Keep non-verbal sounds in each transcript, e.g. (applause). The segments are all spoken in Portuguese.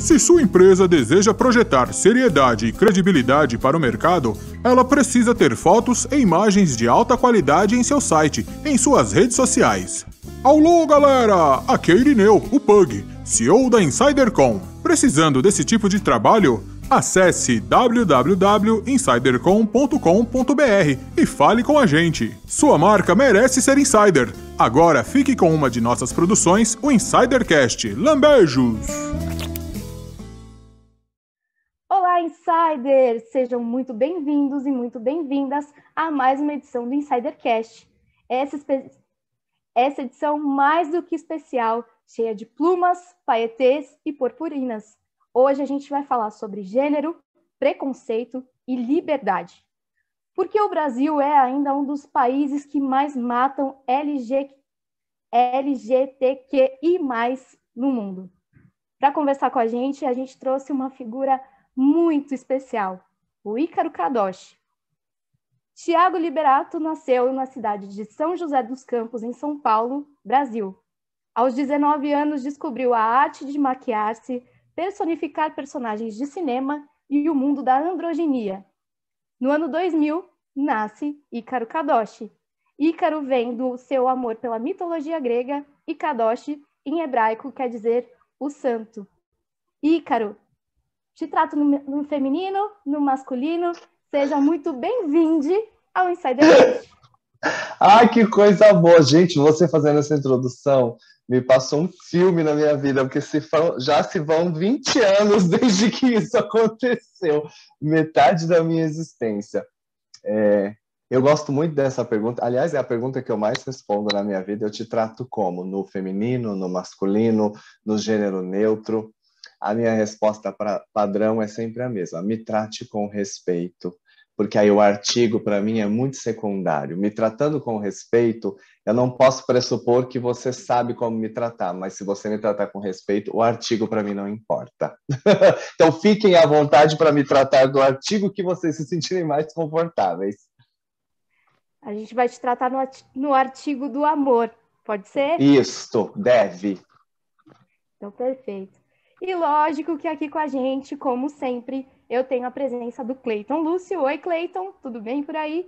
Se sua empresa deseja projetar seriedade e credibilidade para o mercado, ela precisa ter fotos e imagens de alta qualidade em seu site, em suas redes sociais. Alô, galera! Aqui é Irineu, o Pug, CEO da InsiderCon. Precisando desse tipo de trabalho? Acesse www.insidercom.com.br e fale com a gente. Sua marca merece ser insider. Agora fique com uma de nossas produções, o Insidercast. Lambejos! Insiders! Sejam muito bem-vindos e muito bem-vindas a mais uma edição do Insidercast. Essa, essa edição mais do que especial, cheia de plumas, paetês e purpurinas. Hoje a gente vai falar sobre gênero, preconceito e liberdade. Porque o Brasil é ainda um dos países que mais matam LG, LGBTQI+, no mundo. Para conversar com a gente, a gente trouxe uma figura muito especial, o Ícaro Kadoshi. Tiago Liberato nasceu na cidade de São José dos Campos, em São Paulo, Brasil. Aos 19 anos, descobriu a arte de maquiar-se, personificar personagens de cinema e o mundo da androginia. No ano 2000, nasce Ícaro Kadoshi. Ícaro vem do seu amor pela mitologia grega e Kadoshi, em hebraico, quer dizer o santo. Ícaro, te trato no, no feminino, no masculino. Seja muito bem-vindo ao Insider (laughs) Ai, que coisa boa, gente! Você fazendo essa introdução me passou um filme na minha vida, porque se já se vão 20 anos desde que isso aconteceu, metade da minha existência. É, eu gosto muito dessa pergunta. Aliás, é a pergunta que eu mais respondo na minha vida. Eu te trato como? No feminino, no masculino, no gênero neutro? A minha resposta pra, padrão é sempre a mesma. Me trate com respeito porque aí o artigo para mim é muito secundário. Me tratando com respeito, eu não posso pressupor que você sabe como me tratar, mas se você me tratar com respeito, o artigo para mim não importa. (laughs) então fiquem à vontade para me tratar do artigo que vocês se sentirem mais confortáveis. A gente vai te tratar no, no artigo do amor, pode ser? Isto, deve. Então, perfeito. E lógico que aqui com a gente, como sempre, eu tenho a presença do Cleiton Lúcio. Oi, Cleiton, tudo bem por aí?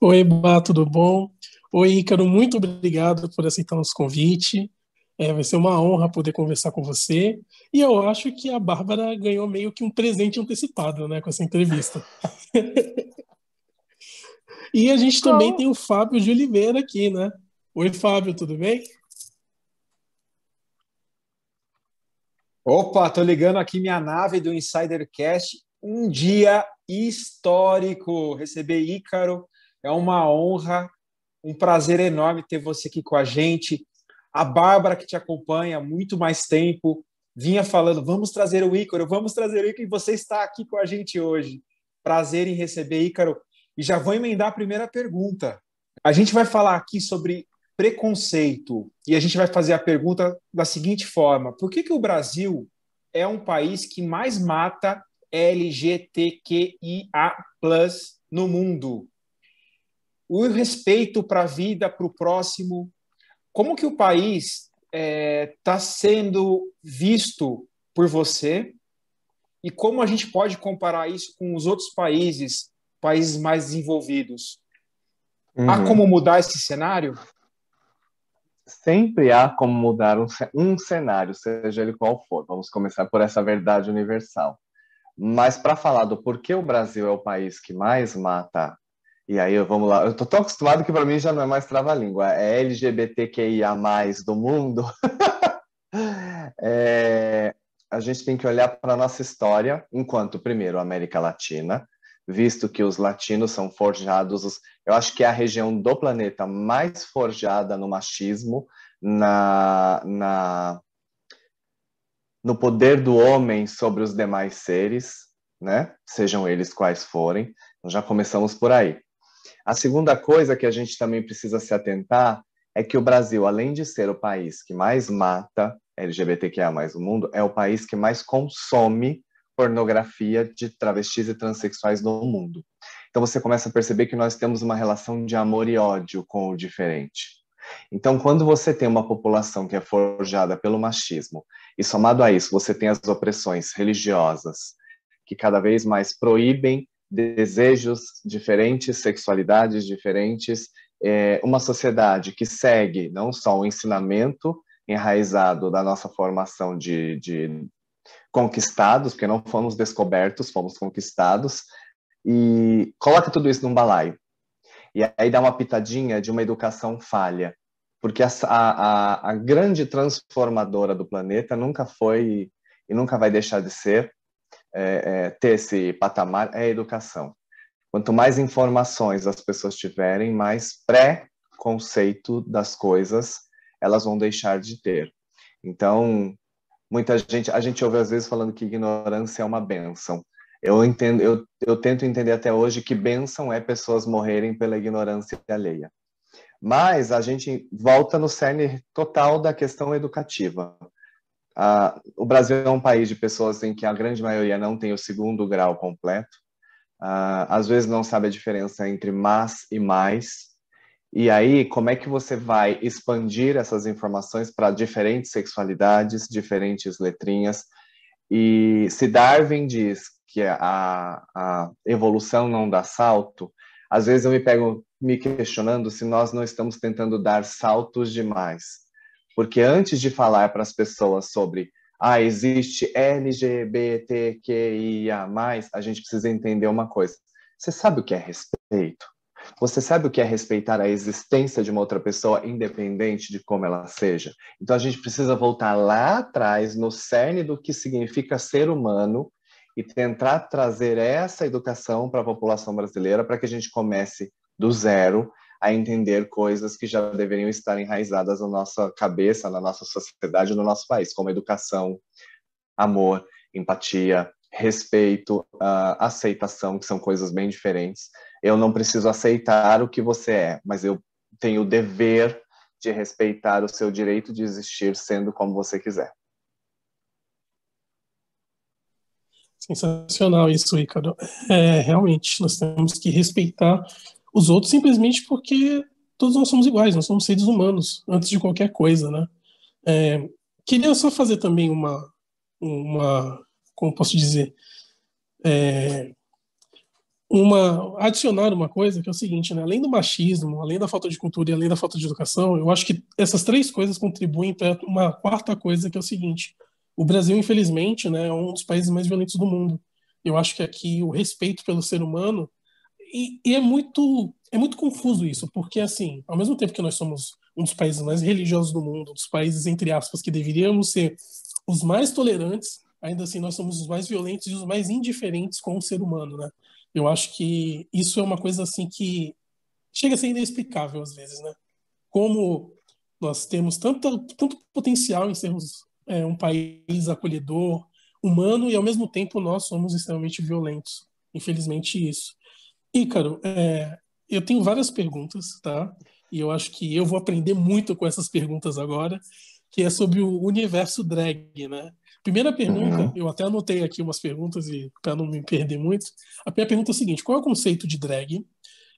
Oi, Bá, tudo bom? Oi, Ícaro, muito obrigado por aceitar nosso convite. É, vai ser uma honra poder conversar com você. E eu acho que a Bárbara ganhou meio que um presente antecipado né, com essa entrevista. (laughs) e a gente também tem o Fábio de Oliveira aqui, né? Oi, Fábio, tudo bem? Opa, tô ligando aqui minha nave do Insidercast. Um dia histórico. Receber Ícaro é uma honra, um prazer enorme ter você aqui com a gente. A Bárbara, que te acompanha há muito mais tempo, vinha falando: vamos trazer o Ícaro, vamos trazer o Ícaro, e você está aqui com a gente hoje. Prazer em receber Ícaro. E já vou emendar a primeira pergunta. A gente vai falar aqui sobre preconceito. E a gente vai fazer a pergunta da seguinte forma: por que, que o Brasil é um país que mais mata LGBTQIA no mundo? O respeito para a vida, para o próximo. Como que o país está é, tá sendo visto por você? E como a gente pode comparar isso com os outros países, países mais desenvolvidos? Uhum. Há como mudar esse cenário? Sempre há como mudar um, um cenário, seja ele qual for. Vamos começar por essa verdade universal. Mas para falar do porquê o Brasil é o país que mais mata, e aí vamos lá, eu tô tão acostumado que para mim já não é mais trava-língua, é LGBTQIA+, do mundo. (laughs) é, a gente tem que olhar para a nossa história, enquanto, primeiro, América Latina, visto que os latinos são forjados, eu acho que é a região do planeta mais forjada no machismo, na, na no poder do homem sobre os demais seres, né? Sejam eles quais forem. Então já começamos por aí. A segunda coisa que a gente também precisa se atentar é que o Brasil, além de ser o país que mais mata LGBTQIA+ no mundo, é o país que mais consome pornografia de travestis e transexuais no mundo. Então você começa a perceber que nós temos uma relação de amor e ódio com o diferente. Então, quando você tem uma população que é forjada pelo machismo, e somado a isso, você tem as opressões religiosas, que cada vez mais proíbem desejos diferentes, sexualidades diferentes, é, uma sociedade que segue não só o ensinamento enraizado da nossa formação de, de conquistados, porque não fomos descobertos, fomos conquistados, e coloca tudo isso num balaio. E aí dá uma pitadinha de uma educação falha, porque a, a, a grande transformadora do planeta nunca foi e nunca vai deixar de ser é, é, ter esse patamar é a educação. Quanto mais informações as pessoas tiverem, mais pré-conceito das coisas elas vão deixar de ter. Então, muita gente, a gente ouve às vezes falando que ignorância é uma benção. Eu entendo, eu, eu tento entender até hoje que benção é pessoas morrerem pela ignorância alheia. Mas a gente volta no cerne total da questão educativa. Uh, o Brasil é um país de pessoas em que a grande maioria não tem o segundo grau completo, uh, às vezes não sabe a diferença entre mas e mais. E aí, como é que você vai expandir essas informações para diferentes sexualidades, diferentes letrinhas? E se Darwin diz que a, a evolução não dá salto, às vezes eu me pego me questionando se nós não estamos tentando dar saltos demais porque antes de falar para as pessoas sobre ah, existe LGBTQIA+, a gente precisa entender uma coisa. Você sabe o que é respeito? Você sabe o que é respeitar a existência de uma outra pessoa, independente de como ela seja? Então a gente precisa voltar lá atrás, no cerne do que significa ser humano, e tentar trazer essa educação para a população brasileira, para que a gente comece do zero a entender coisas que já deveriam estar enraizadas na nossa cabeça, na nossa sociedade, no nosso país, como educação, amor, empatia, respeito, uh, aceitação, que são coisas bem diferentes. Eu não preciso aceitar o que você é, mas eu tenho o dever de respeitar o seu direito de existir sendo como você quiser. Sensacional isso, Ricardo. É, realmente, nós temos que respeitar os outros simplesmente porque todos nós somos iguais, nós somos seres humanos, antes de qualquer coisa, né? É, queria só fazer também uma, uma como posso dizer, é, uma adicionar uma coisa que é o seguinte, né? Além do machismo, além da falta de cultura e além da falta de educação, eu acho que essas três coisas contribuem para uma quarta coisa que é o seguinte: o Brasil, infelizmente, né, é um dos países mais violentos do mundo. Eu acho que aqui o respeito pelo ser humano e, e, é muito é muito confuso isso, porque assim, ao mesmo tempo que nós somos um dos países mais religiosos do mundo, um dos países entre aspas que deveríamos ser os mais tolerantes, ainda assim nós somos os mais violentos e os mais indiferentes com o ser humano, né? Eu acho que isso é uma coisa assim que chega a ser inexplicável às vezes, né? Como nós temos tanto, tanto potencial em sermos é, um país acolhedor, humano, e ao mesmo tempo nós somos extremamente violentos. Infelizmente, isso. Ícaro, é, eu tenho várias perguntas, tá? E eu acho que eu vou aprender muito com essas perguntas agora, que é sobre o universo drag, né? Primeira pergunta, uhum. eu até anotei aqui umas perguntas e para não me perder muito. A primeira pergunta é a seguinte: qual é o conceito de drag?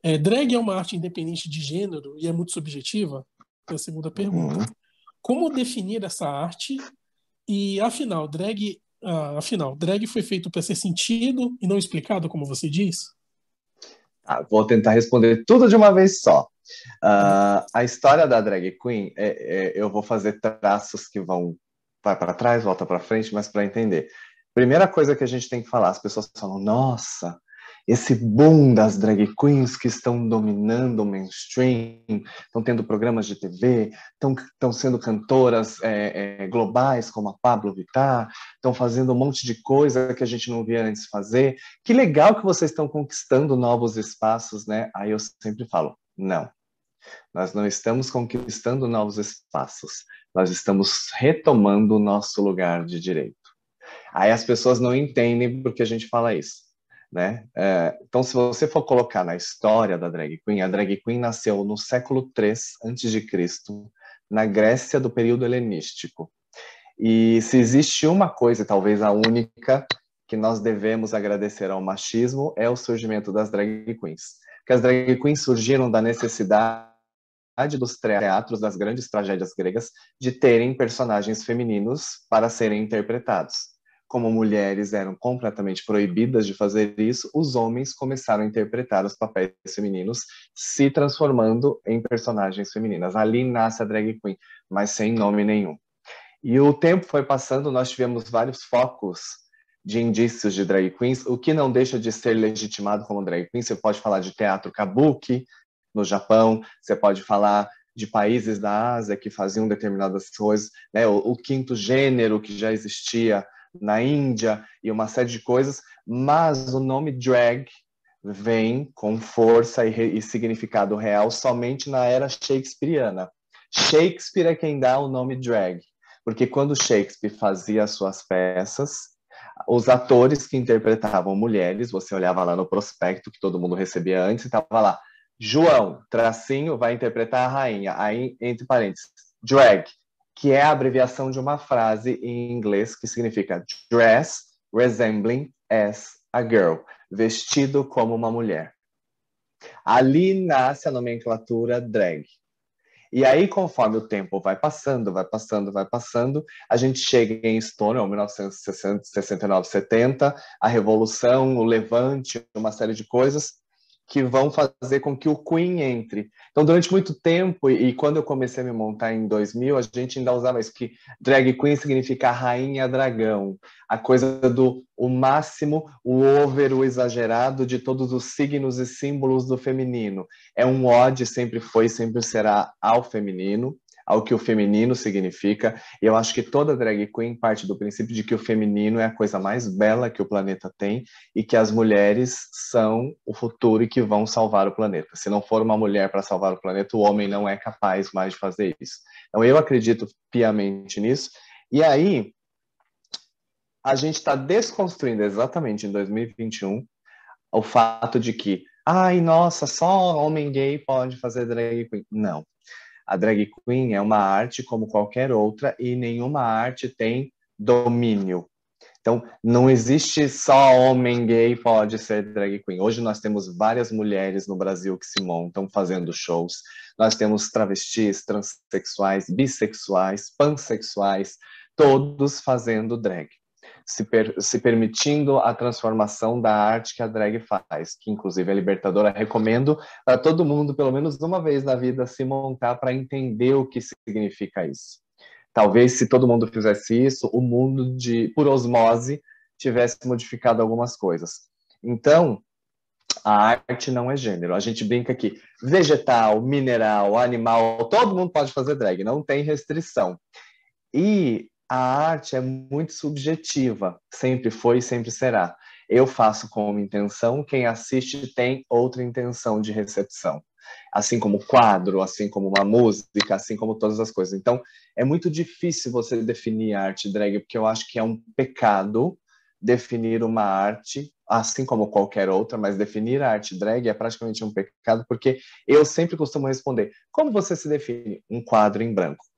É, drag é uma arte independente de gênero e é muito subjetiva? É a segunda pergunta. Uhum. Como definir essa arte? E afinal, drag, ah, afinal, drag foi feito para ser sentido e não explicado, como você diz? Ah, vou tentar responder tudo de uma vez só. Uh, a história da drag queen, é, é, eu vou fazer traços que vão vai para trás, volta para frente, mas para entender. Primeira coisa que a gente tem que falar, as pessoas falam: "Nossa, esse boom das drag queens que estão dominando o mainstream, estão tendo programas de TV, estão, estão sendo cantoras é, é, globais como a Pablo Vittar, estão fazendo um monte de coisa que a gente não via antes fazer. Que legal que vocês estão conquistando novos espaços, né? Aí eu sempre falo, não. Nós não estamos conquistando novos espaços, nós estamos retomando o nosso lugar de direito. Aí as pessoas não entendem porque a gente fala isso né? É, então, se você for colocar na história da drag queen, a drag queen nasceu no século III a.C., na Grécia do período helenístico. E se existe uma coisa, talvez a única, que nós devemos agradecer ao machismo, é o surgimento das drag queens. Que as drag queens surgiram da necessidade dos teatros das grandes tragédias gregas de terem personagens femininos para serem interpretados. Como mulheres eram completamente proibidas de fazer isso, os homens começaram a interpretar os papéis femininos, se transformando em personagens femininas. Ali nasce a drag queen, mas sem nome nenhum. E o tempo foi passando, nós tivemos vários focos de indícios de drag queens, o que não deixa de ser legitimado como drag queen. Você pode falar de teatro kabuki no Japão, você pode falar de países da Ásia que faziam determinadas coisas, né? o, o quinto gênero que já existia na Índia e uma série de coisas, mas o nome drag vem com força e, e significado real somente na era shakespeariana. Shakespeare é quem dá o nome drag, porque quando Shakespeare fazia as suas peças, os atores que interpretavam mulheres, você olhava lá no prospecto que todo mundo recebia antes e estava lá, João, tracinho, vai interpretar a rainha, aí entre parênteses, drag, que é a abreviação de uma frase em inglês que significa dress resembling as a girl, vestido como uma mulher. Ali nasce a nomenclatura drag. E aí, conforme o tempo vai passando, vai passando, vai passando, a gente chega em Stonewall, 1969, 70, a Revolução, o Levante, uma série de coisas que vão fazer com que o Queen entre. Então, durante muito tempo, e quando eu comecei a me montar em 2000, a gente ainda usava isso, que drag queen significa rainha dragão, a coisa do o máximo, o over, o exagerado de todos os signos e símbolos do feminino. É um ode, sempre foi, sempre será ao feminino ao que o feminino significa. E eu acho que toda drag queen parte do princípio de que o feminino é a coisa mais bela que o planeta tem e que as mulheres são o futuro e que vão salvar o planeta. Se não for uma mulher para salvar o planeta, o homem não é capaz mais de fazer isso. Então eu acredito piamente nisso. E aí a gente está desconstruindo exatamente em 2021 o fato de que, ai, nossa, só homem gay pode fazer drag queen. Não. A drag queen é uma arte como qualquer outra e nenhuma arte tem domínio. Então, não existe só homem gay pode ser drag queen. Hoje nós temos várias mulheres no Brasil que se montam fazendo shows. Nós temos travestis, transexuais, bissexuais, pansexuais, todos fazendo drag se, per, se permitindo a transformação da arte que a drag faz, que inclusive a Libertadora recomendo para todo mundo, pelo menos uma vez na vida, se montar para entender o que significa isso. Talvez se todo mundo fizesse isso, o mundo de por osmose tivesse modificado algumas coisas. Então, a arte não é gênero. A gente brinca que vegetal, mineral, animal, todo mundo pode fazer drag, não tem restrição. E a arte é muito subjetiva, sempre foi e sempre será. Eu faço como intenção, quem assiste tem outra intenção de recepção. Assim como quadro, assim como uma música, assim como todas as coisas. Então, é muito difícil você definir arte drag, porque eu acho que é um pecado definir uma arte, assim como qualquer outra, mas definir a arte drag é praticamente um pecado, porque eu sempre costumo responder: como você se define? Um quadro em branco.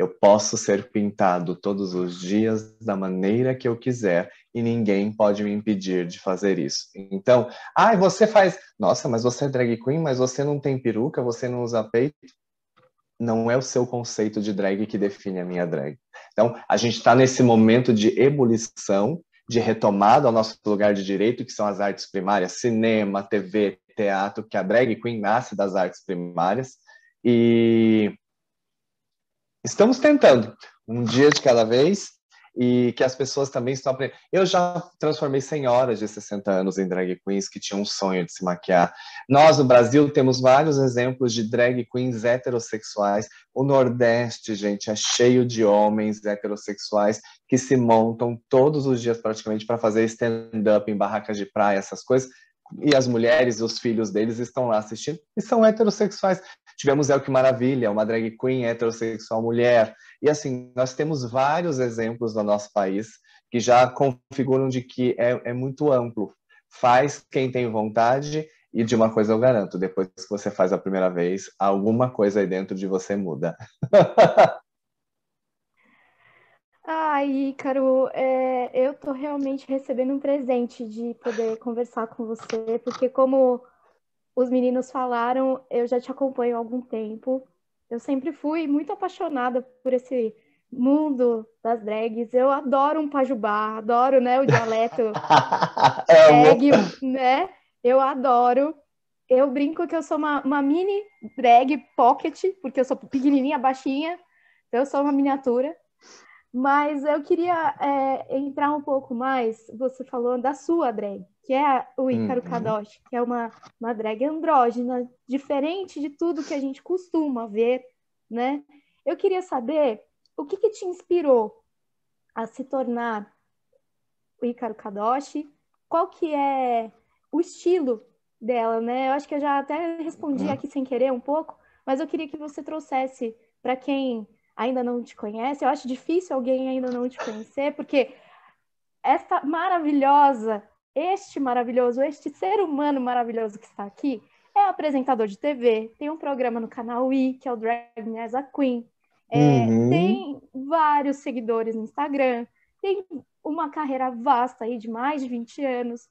Eu posso ser pintado todos os dias da maneira que eu quiser e ninguém pode me impedir de fazer isso. Então, ah, você faz. Nossa, mas você é drag queen, mas você não tem peruca, você não usa peito. Não é o seu conceito de drag que define a minha drag. Então, a gente está nesse momento de ebulição, de retomada ao nosso lugar de direito, que são as artes primárias, cinema, TV, teatro, que a drag queen nasce das artes primárias. E estamos tentando, um dia de cada vez, e que as pessoas também estão aprendendo. Eu já transformei senhoras de 60 anos em drag queens que tinham um sonho de se maquiar. Nós, no Brasil, temos vários exemplos de drag queens heterossexuais. O Nordeste, gente, é cheio de homens heterossexuais que se montam todos os dias praticamente para fazer stand-up em barracas de praia, essas coisas e as mulheres e os filhos deles estão lá assistindo e são heterossexuais. Tivemos El Que Maravilha, uma drag queen heterossexual mulher. E assim, nós temos vários exemplos no nosso país que já configuram de que é, é muito amplo. Faz quem tem vontade e de uma coisa eu garanto, depois que você faz a primeira vez, alguma coisa aí dentro de você muda. (laughs) Ai, Ícaro, é, eu tô realmente recebendo um presente de poder conversar com você, porque como os meninos falaram, eu já te acompanho há algum tempo Eu sempre fui muito apaixonada por esse mundo das drags. Eu adoro um pajubá, adoro, né, o dialeto (laughs) drag, né? Eu adoro. Eu brinco que eu sou uma, uma mini drag pocket, porque eu sou pequenininha, baixinha, então eu sou uma miniatura. Mas eu queria é, entrar um pouco mais, você falou da sua drag, que é o Ícaro uhum. Kadoshi, que é uma, uma drag andrógena, diferente de tudo que a gente costuma ver, né? Eu queria saber o que, que te inspirou a se tornar o Ícaro Kadoshi, qual que é o estilo dela, né? Eu acho que eu já até respondi uhum. aqui sem querer um pouco, mas eu queria que você trouxesse para quem ainda não te conhece. Eu acho difícil alguém ainda não te conhecer, porque esta maravilhosa, este maravilhoso, este ser humano maravilhoso que está aqui é apresentador de TV, tem um programa no canal I, que é o Drag Me as a Queen, é, uhum. tem vários seguidores no Instagram, tem uma carreira vasta aí de mais de 20 anos,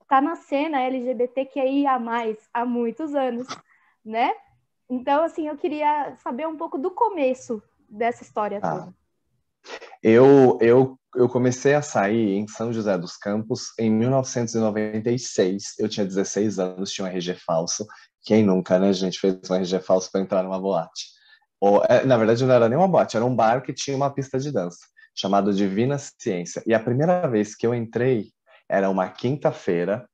está na cena LGBTQIA+, há muitos anos, né? Então, assim, eu queria saber um pouco do começo dessa história ah. toda. Eu, eu, eu comecei a sair em São José dos Campos em 1996. Eu tinha 16 anos, tinha um RG falso. Quem nunca, né, gente, fez um RG falso para entrar numa boate? Ou, é, na verdade, não era nem uma boate, era um bar que tinha uma pista de dança, chamado Divina Ciência. E a primeira vez que eu entrei era uma quinta-feira.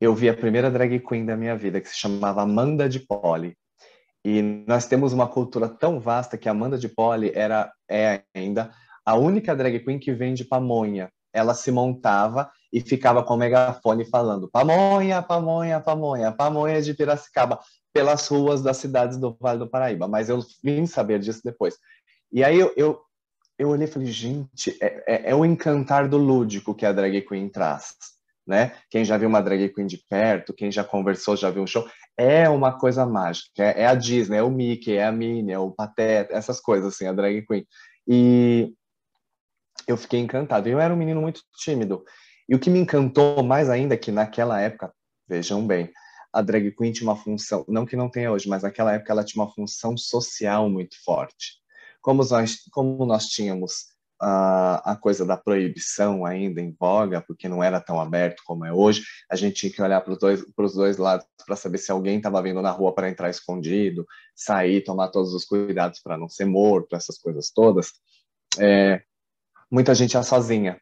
Eu vi a primeira drag queen da minha vida, que se chamava Amanda de Poli. E nós temos uma cultura tão vasta que a Amanda de Poli era é ainda a única drag queen que vende pamonha. Ela se montava e ficava com o megafone falando pamonha, pamonha, pamonha, pamonha de Piracicaba pelas ruas das cidades do Vale do Paraíba. Mas eu vim saber disso depois. E aí eu, eu, eu olhei e falei, gente, é, é, é o encantar do lúdico que a drag queen traz né? Quem já viu uma drag queen de perto, quem já conversou, já viu um show, é uma coisa mágica. É, é a Disney, é o Mickey, é a Minnie, é o Pateta, essas coisas assim, a drag queen. E eu fiquei encantado. Eu era um menino muito tímido. E o que me encantou mais ainda é que naquela época, vejam bem, a drag queen tinha uma função, não que não tenha hoje, mas naquela época ela tinha uma função social muito forte. Como nós, como nós tínhamos a, a coisa da proibição ainda em voga, porque não era tão aberto como é hoje, a gente tinha que olhar para os dois, dois lados para saber se alguém estava vindo na rua para entrar escondido, sair, tomar todos os cuidados para não ser morto, essas coisas todas. É, muita gente ia sozinha.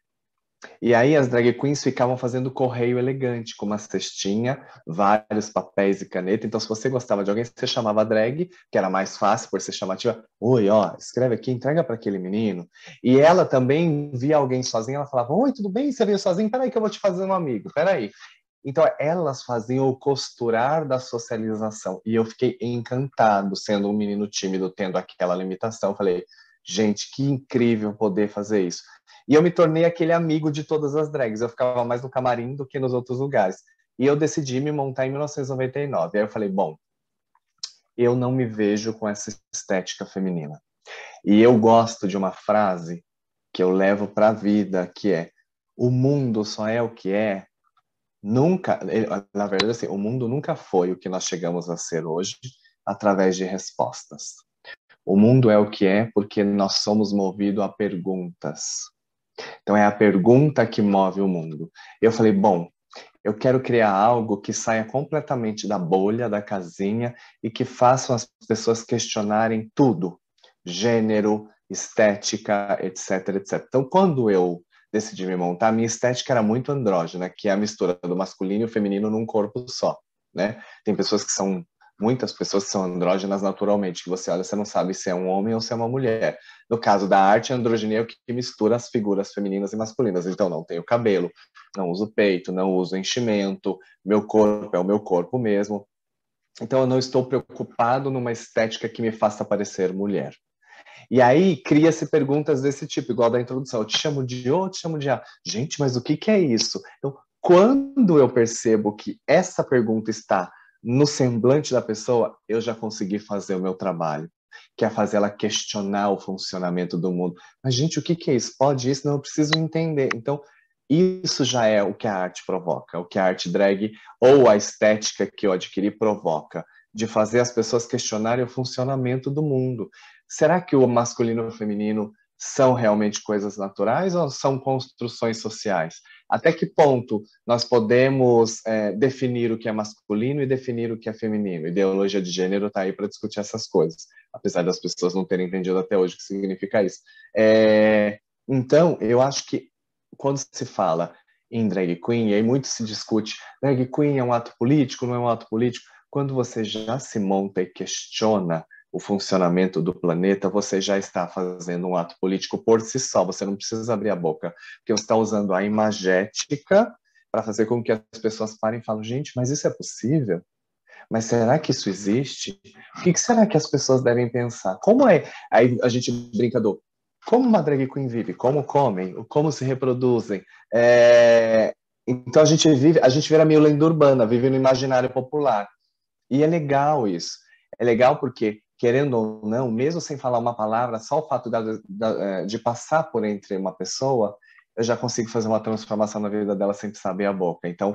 E aí as drag queens ficavam fazendo correio elegante, com uma cestinha, vários papéis e caneta. Então, se você gostava de alguém, você chamava drag, que era mais fácil por ser chamativa. Oi, ó, escreve aqui, entrega para aquele menino. E ela também via alguém sozinha, ela falava: Oi, tudo bem? Você veio sozinho? Peraí que eu vou te fazer um amigo, peraí. Então, elas faziam o costurar da socialização. E eu fiquei encantado, sendo um menino tímido, tendo aquela limitação. Falei, gente, que incrível poder fazer isso. E eu me tornei aquele amigo de todas as drags. Eu ficava mais no camarim do que nos outros lugares. E eu decidi me montar em 1999. Aí eu falei, bom, eu não me vejo com essa estética feminina. E eu gosto de uma frase que eu levo para a vida, que é: o mundo só é o que é. Nunca, na verdade, assim, o mundo nunca foi o que nós chegamos a ser hoje através de respostas. O mundo é o que é porque nós somos movidos a perguntas. Então é a pergunta que move o mundo. Eu falei, bom, eu quero criar algo que saia completamente da bolha, da casinha e que faça as pessoas questionarem tudo, gênero, estética, etc, etc. Então, quando eu decidi me montar, minha estética era muito andrógena, que é a mistura do masculino e o feminino num corpo só, né? Tem pessoas que são muitas pessoas são andrógenas naturalmente, que você olha, você não sabe se é um homem ou se é uma mulher. No caso da arte, a androginia é o que mistura as figuras femininas e masculinas. Então, não tenho cabelo, não uso peito, não uso enchimento, meu corpo é o meu corpo mesmo. Então, eu não estou preocupado numa estética que me faça parecer mulher. E aí cria-se perguntas desse tipo, igual da introdução. Eu te chamo de O, te chamo de A. Gente, mas o que, que é isso? Então, quando eu percebo que essa pergunta está no semblante da pessoa, eu já consegui fazer o meu trabalho, que é fazer ela questionar o funcionamento do mundo. Mas, gente, o que, que é isso? Pode isso? Não, eu preciso entender. Então, isso já é o que a arte provoca, o que a arte drag ou a estética que eu adquiri provoca. de fazer as pessoas questionarem o funcionamento do mundo. Será que o masculino e o feminino são realmente coisas naturais ou são construções sociais? Até que ponto nós podemos é, definir o que é masculino e definir o que é feminino? Ideologia de gênero está aí para discutir essas coisas, apesar das pessoas não terem entendido até hoje o que significa isso. É, então, eu acho que quando se fala em drag queen, e aí muito se discute, drag queen é um ato político, não é um ato político? Quando você já se monta e questiona o funcionamento do planeta, você já está fazendo um ato político por si só, você não precisa abrir a boca, porque você está usando a imagética para fazer com que as pessoas parem e falem, gente, mas isso é possível? Mas será que isso existe? O que será que as pessoas devem pensar? Como é? Aí a gente brinca do como uma drag queen vive, como comem, como se reproduzem. É... Então a gente vive, a gente vira meio lenda urbana, vive no imaginário popular. E é legal isso. É legal porque querendo ou não, mesmo sem falar uma palavra, só o fato de, é, de, passar por entre uma pessoa, eu já consigo fazer uma transformação na vida dela sem precisar abrir a boca. Então,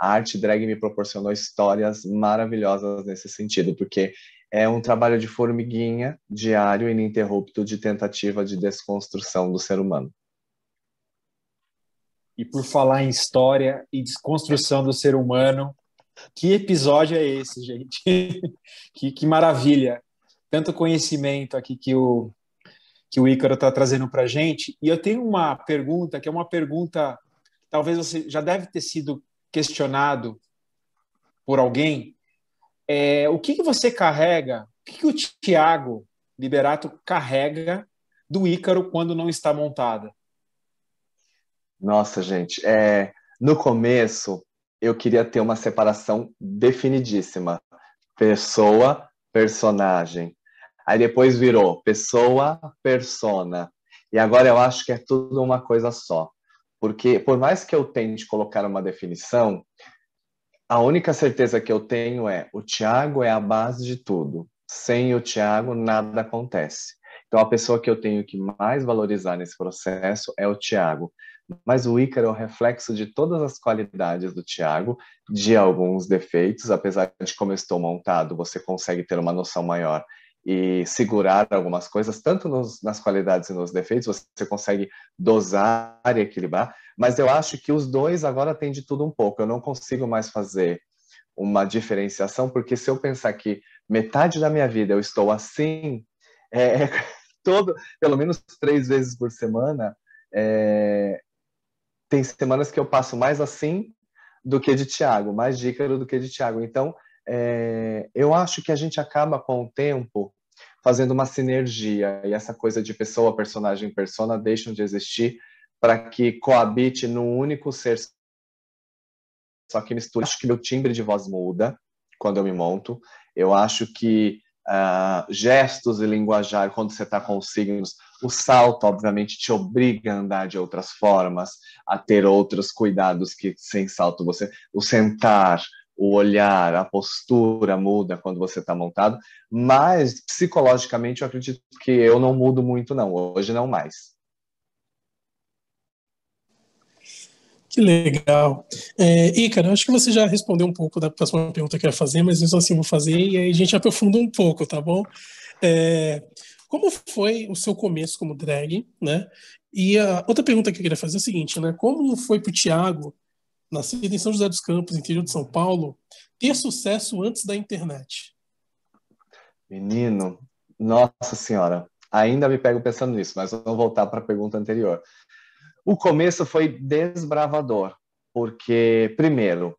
a arte drag me proporcionou histórias maravilhosas nesse sentido, porque é um trabalho de formiguinha diário ininterrupto de tentativa de desconstrução do ser humano. E por falar em história e desconstrução do ser humano, que episódio é esse, gente? (laughs) que, que maravilha! Tanto conhecimento aqui que o, que o Ícaro está trazendo para a gente. E eu tenho uma pergunta, que é uma pergunta, talvez você já deve ter sido questionado por alguém. É, o que, que você carrega, o que, que o Tiago Liberato carrega do Ícaro quando não está montada? Nossa, gente, é, no começo eu queria ter uma separação definidíssima. Pessoa, personagem. Aí depois virou pessoa, persona. E agora eu acho que é tudo uma coisa só. Porque por mais que eu tente colocar uma definição, a única certeza que eu tenho é o Tiago é a base de tudo. Sem o Tiago, nada acontece. Então, a pessoa que eu tenho que mais valorizar nesse processo é o Tiago. Mas o Ícaro é o reflexo de todas as qualidades do Tiago, de alguns defeitos, apesar de como eu estou montado, você consegue ter uma noção maior e segurar algumas coisas, tanto nos, nas qualidades e nos defeitos, você consegue dosar e equilibrar, mas eu acho que os dois agora têm de tudo um pouco. Eu não consigo mais fazer uma diferenciação, porque se eu pensar que metade da minha vida eu estou assim, é, (laughs) todo, pelo menos três vezes por semana, é, tem semanas que eu passo mais assim do que de Tiago, mais de Ícaro do que de Tiago. Então, é, eu acho que a gente acaba com o tempo fazendo uma sinergia e essa coisa de pessoa, personagem, persona deixam de existir para que coabite num único ser. Só que mistura. Acho que meu timbre de voz muda quando eu me monto. Eu acho que uh, gestos e linguajar, quando você está com os signos, o salto, obviamente, te obriga a andar de outras formas, a ter outros cuidados que sem salto você. O sentar, o olhar, a postura muda quando você está montado, mas psicologicamente eu acredito que eu não mudo muito, não. Hoje não mais. Que legal. É, acho que você já respondeu um pouco da próxima pergunta que eu ia fazer, mas eu assim vou fazer e aí a gente aprofunda um pouco, tá bom? É, como foi o seu começo como drag, né? E a outra pergunta que eu queria fazer é a seguinte, né? Como foi para o Tiago nascido em São José dos Campos, interior de São Paulo, ter sucesso antes da internet? Menino, nossa senhora, ainda me pego pensando nisso, mas vamos voltar para a pergunta anterior. O começo foi desbravador, porque, primeiro,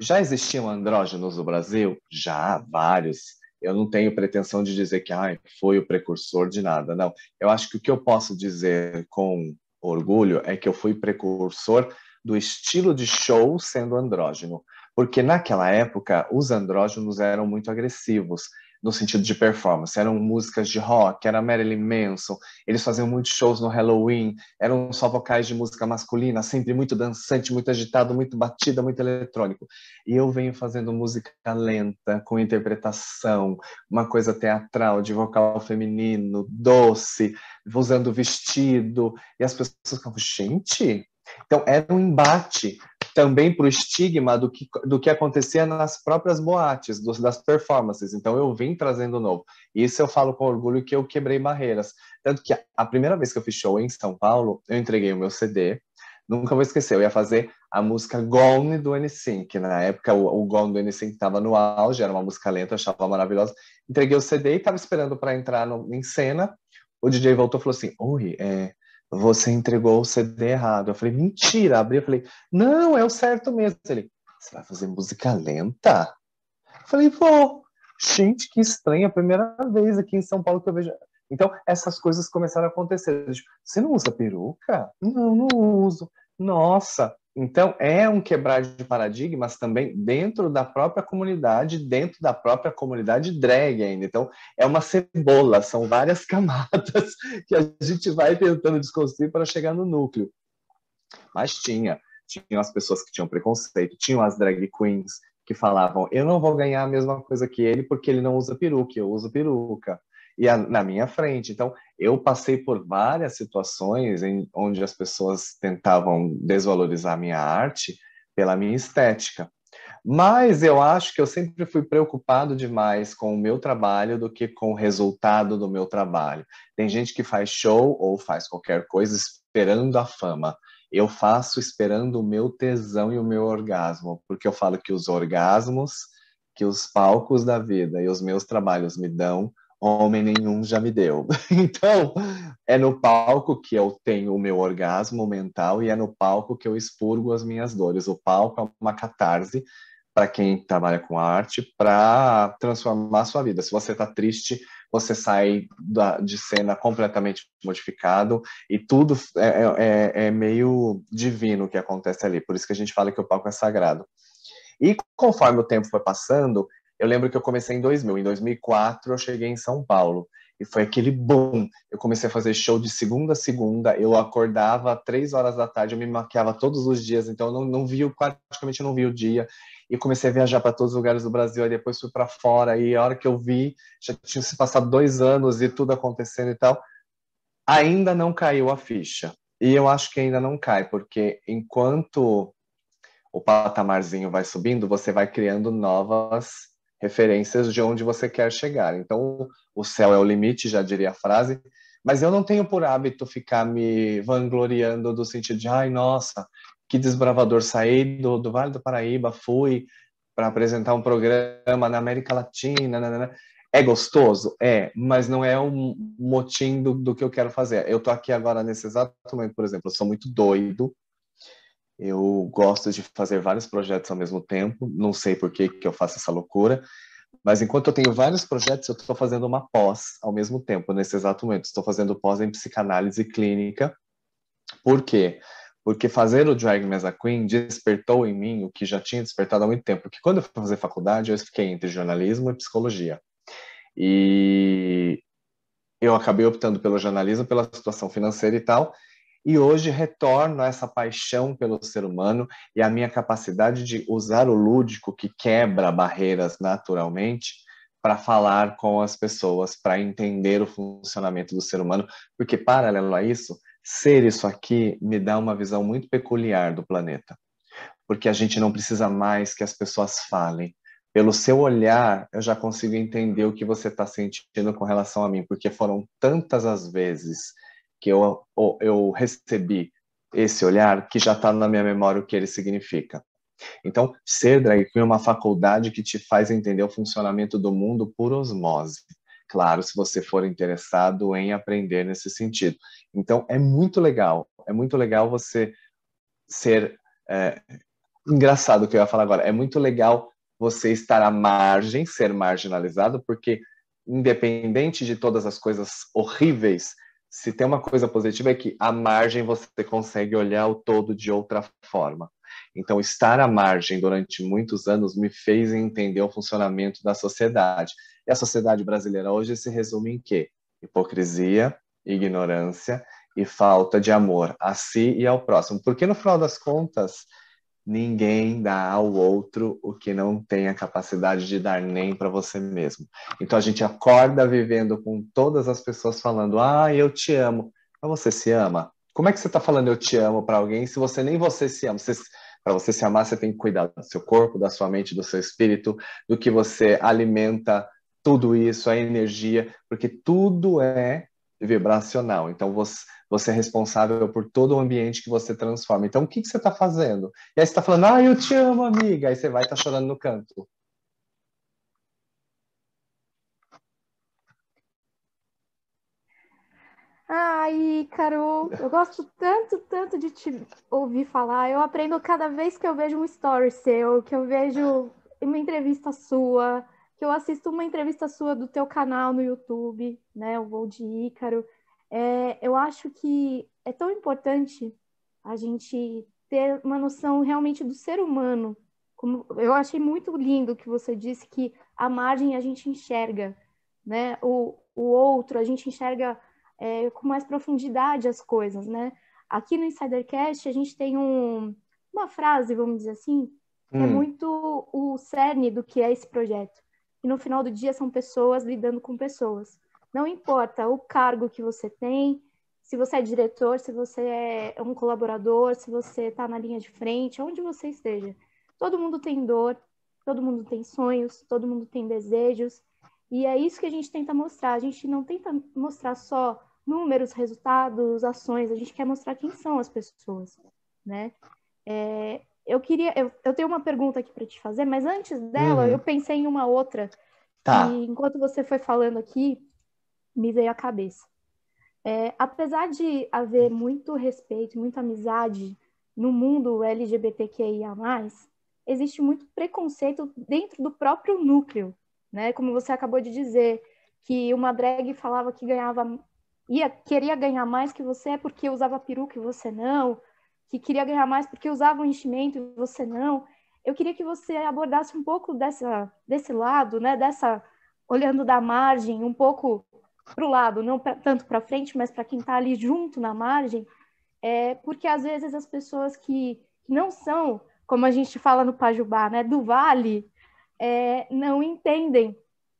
já existiam andrógenos no Brasil? Já, vários. Eu não tenho pretensão de dizer que ah, foi o precursor de nada, não. Eu acho que o que eu posso dizer com orgulho é que eu fui precursor do estilo de show sendo andrógeno, porque naquela época os andrógenos eram muito agressivos no sentido de performance, eram músicas de rock, era Marilyn Manson, eles faziam muitos shows no Halloween, eram só vocais de música masculina, sempre muito dançante, muito agitado, muito batida, muito eletrônico. E eu venho fazendo música lenta, com interpretação, uma coisa teatral, de vocal feminino, doce, usando vestido, e as pessoas ficavam, gente, então, era um embate também para o estigma do que, do que acontecia nas próprias boates, dos, das performances. Então eu vim trazendo novo. Isso eu falo com orgulho que eu quebrei barreiras. Tanto que a, primeira vez que eu fiz show em São Paulo, eu entreguei o meu CD. Nunca vou esquecer, eu ia fazer a música Gone do N5. Na época, o, o Gone do N5 estava no auge, era uma música lenta, eu achava maravilhosa. Entreguei o CD e estava esperando para entrar no, em cena. O DJ voltou e falou assim: Oi, é, você entregou o CD errado. Eu falei, mentira. Abri, eu falei, não, é o certo mesmo. Ele, você vai fazer música lenta? Eu falei, vou. Gente, que estranho, a primeira vez aqui em São Paulo que eu vejo. Então, essas coisas começaram a acontecer. Você não usa peruca? Não, não uso. Nossa, então, é um quebrar de paradigmas também dentro da própria comunidade, dentro da própria comunidade drag ainda. Então, é uma cebola, são várias (laughs) camadas que a gente vai tentando desconstruir para chegar no núcleo. Mas tinha, tinham as pessoas que tinham preconceito, tinham as drag queens que falavam: eu não vou ganhar a mesma coisa que ele porque ele não usa peruca, eu uso peruca e a, na minha frente. Então, eu passei por várias situações em onde as pessoas tentavam desvalorizar a minha arte pela minha estética. Mas eu acho que eu sempre fui preocupado demais com o meu trabalho do que com o resultado do meu trabalho. Tem gente que faz show ou faz qualquer coisa esperando a fama. Eu faço esperando o meu tesão e o meu orgasmo, porque eu falo que os orgasmos que os palcos da vida e os meus trabalhos me dão homem nenhum já me deu. (laughs) Então, é no palco que eu tenho o meu orgasmo mental e é no palco que eu expurgo as minhas dores. O palco é uma catarse para quem trabalha com arte para transformar a sua vida. Se você está triste, você sai da, de cena completamente modificado e tudo é, é, é, é meio divino o que acontece ali. Por isso que a gente fala que o palco é sagrado. E conforme o tempo foi passando, eu lembro que eu comecei em 2000. Em 2004, eu cheguei em São Paulo. E foi aquele boom. Eu comecei a fazer show de segunda a segunda. Eu acordava três horas da tarde, eu me maquiava todos os dias. Então, eu não, não vi, praticamente não vi o dia. E comecei a viajar para todos os lugares do Brasil. Aí depois fui para fora. E a hora que eu vi, já tinha se passado dois anos e tudo acontecendo e tal. Ainda não caiu a ficha. E eu acho que ainda não cai, porque enquanto o patamarzinho vai subindo, você vai criando novas referências de onde você quer chegar. Então, o céu é o limite, já diria a frase, mas eu não tenho por hábito ficar me vangloriando do sentido de, ai, nossa, que desbravador, saí do, do Vale do Paraíba, fui para apresentar um programa na América Latina, nanana. É gostoso? É, mas não é um motim do, do que eu quero fazer. Eu tô aqui agora nesse exato momento, por exemplo, eu sou muito doido, eu gosto de fazer vários projetos ao mesmo tempo, não sei por que, que eu faço essa loucura, mas enquanto eu tenho vários projetos, eu estou fazendo uma pós ao mesmo tempo, nesse exato momento. Estou fazendo pós em psicanálise clínica. Por quê? Porque fazer o Drag Me as a Queen despertou em mim o que já tinha despertado há muito tempo. Porque quando eu fui fazer faculdade, eu fiquei entre jornalismo e psicologia. E eu acabei optando pelo jornalismo, pela situação financeira e tal, e hoje retorno a essa paixão pelo ser humano e a minha capacidade de usar o lúdico que quebra barreiras naturalmente para falar com as pessoas, para entender o funcionamento do ser humano, porque paralelo a isso, ser isso aqui me dá uma visão muito peculiar do planeta. Porque a gente não precisa mais que as pessoas falem. Pelo seu olhar, eu já consigo entender o que você está sentindo com relação a mim, porque foram tantas as vezes que eu, eu recebi esse olhar que já está na minha memória o que ele significa. Então, ser drag queen é uma faculdade que te faz entender o funcionamento do mundo por osmose. Claro, se você for interessado em aprender nesse sentido. Então, é muito legal. É muito legal você ser. É, engraçado o que eu ia falar agora. É muito legal você estar à margem, ser marginalizado, porque, independente de todas as coisas horríveis se tem uma coisa positiva é que a margem você consegue olhar o todo de outra forma. Então, estar à margem durante muitos anos me fez entender o funcionamento da sociedade. E a sociedade brasileira hoje se resume em quê? Hipocrisia, ignorância e falta de amor a si e ao próximo. Porque no final das contas, Ninguém dá ao outro o que não tem a capacidade de dar nem para você mesmo. Então a gente acorda vivendo com todas as pessoas falando: "Ah, eu te amo". Mas você se ama? Como é que você está falando eu te amo para alguém se você nem você se ama? Você, Para você se amar, você tem que cuidar do seu corpo, da sua mente, do seu espírito, do que você alimenta, tudo isso, a energia, porque tudo é vibracional. Então, você, você é responsável por todo o ambiente que você transforma. Então, o que, que você está fazendo? E aí você está falando, ah, eu te amo, amiga. Aí você vai estar tá chorando no canto. Ai, Caro, eu gosto tanto, tanto de te ouvir falar. Eu aprendo cada vez que eu vejo um story seu, que eu vejo uma entrevista sua, que eu assisto uma entrevista sua do teu canal no YouTube, né, o Voo de Ícaro. É, eu acho que é tão importante a gente ter uma noção realmente do ser humano. Como eu achei muito lindo que você disse que a margem a gente enxerga, né? O, o outro, a gente enxerga é, com mais profundidade as coisas, né? Aqui no Insidercast a gente tem um, uma frase, vamos dizer assim, que é hum. é muito o cerne do que é esse projeto. E no final do dia são pessoas lidando com pessoas. Não importa o cargo que você tem, se você é diretor, se você é um colaborador, se você está na linha de frente, onde você esteja. Todo mundo tem dor, todo mundo tem sonhos, todo mundo tem desejos. E é isso que a gente tenta mostrar. A gente não tenta mostrar só números, resultados, ações. A gente quer mostrar quem são as pessoas, né? É, eu queria, eu, eu, tenho uma pergunta aqui para te fazer, mas antes dela, uhum. eu pensei em uma outra. Tá. E enquanto você foi falando aqui, me veio à cabeça. É, apesar de haver muito respeito, muita amizade no mundo LGBTQIA+, existe muito preconceito dentro do próprio núcleo, né? Como você acabou de dizer, que uma drag falava que ganhava ia queria ganhar mais que você porque usava peruca e você não, que queria ganhar mais porque usava um enchimento e você não. Eu queria que você abordasse um pouco dessa desse lado, né? Dessa olhando da margem, um pouco para o lado, não pra, tanto para frente, mas para quem está ali junto na margem, é porque às vezes as pessoas que, que não são, como a gente fala no Pajubá, né, do vale, é, não entendem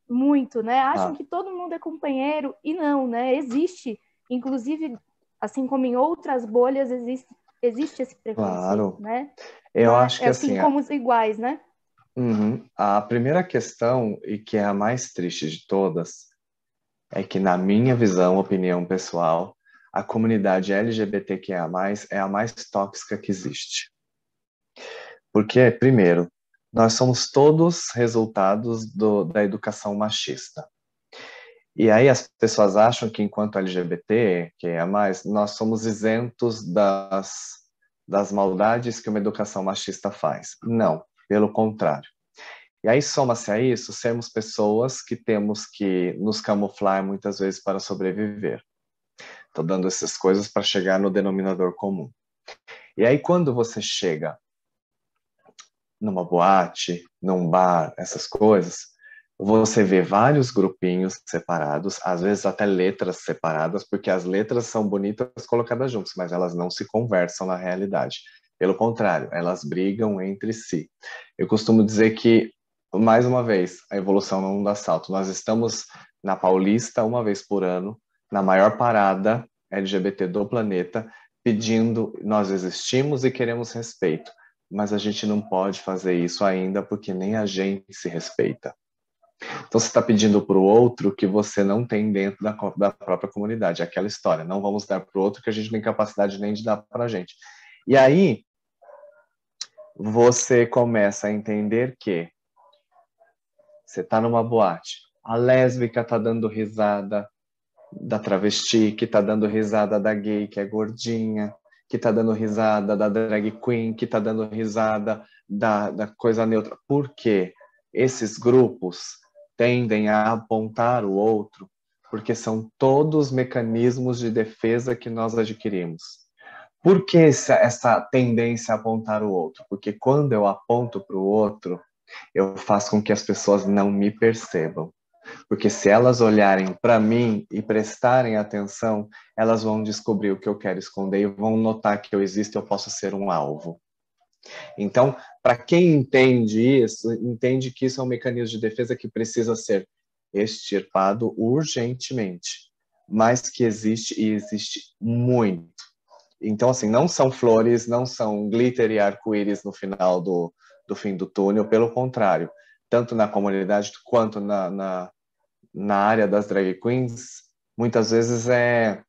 muito, né? Acham ah. que todo mundo é companheiro e não, né? Existe, inclusive, assim como em outras bolhas existe existe esse preconceito, claro. né? Eu é, acho que é assim, assim como os iguais, né? Uhum. A primeira questão e que é a mais triste de todas é que, na minha visão, opinião pessoal, a comunidade LGBTQIA+, é a mais tóxica que existe. Porque, primeiro, nós somos todos resultados do, da educação machista. E aí as pessoas acham que, enquanto LGBT, que é mais, nós somos isentos das, das maldades que uma educação machista faz. Não, pelo contrário. E aí soma-se a isso sermos pessoas que temos que nos camuflar muitas vezes para sobreviver. Estou dando essas coisas para chegar no denominador comum. E aí quando você chega numa boate, num bar, essas coisas, você vê vários grupinhos separados, às vezes até letras separadas, porque as letras são bonitas colocadas juntas, mas elas não se conversam na realidade. Pelo contrário, elas brigam entre si. Eu costumo dizer que mais uma vez, a evolução não dá salto. Nós estamos na Paulista uma vez por ano, na maior parada LGBT do planeta, pedindo, nós existimos e queremos respeito, mas a gente não pode fazer isso ainda porque nem a gente se respeita. Então você está pedindo para o outro que você não tem dentro da, da própria comunidade, aquela história. Não vamos dar para o outro que a gente não tem capacidade nem de dar para a gente. E aí você começa a entender que você tá numa boate, a lésbica tá dando risada da travesti, que tá dando risada da gay, que é gordinha, que tá dando risada da drag queen, que tá dando risada da, da coisa neutra. Por quê? Esses grupos tendem a apontar o outro porque são todos mecanismos de defesa que nós adquirimos. Por que essa, essa tendência a apontar o outro? Porque quando eu aponto para o outro, eu faço com que as pessoas não me percebam. Porque se elas olharem para mim e prestarem atenção, elas vão descobrir o que eu quero esconder e vão notar que eu existo e eu posso ser um alvo. Então, para quem entende isso, entende que isso é um mecanismo de defesa que precisa ser extirpado urgentemente, mas que existe e existe muito. então, assim, não são flores, não são glitter e arco-íris no final do, do fim do túnel, pelo contrário, tanto na comunidade quanto na, na, na área das drag queens, muitas vezes é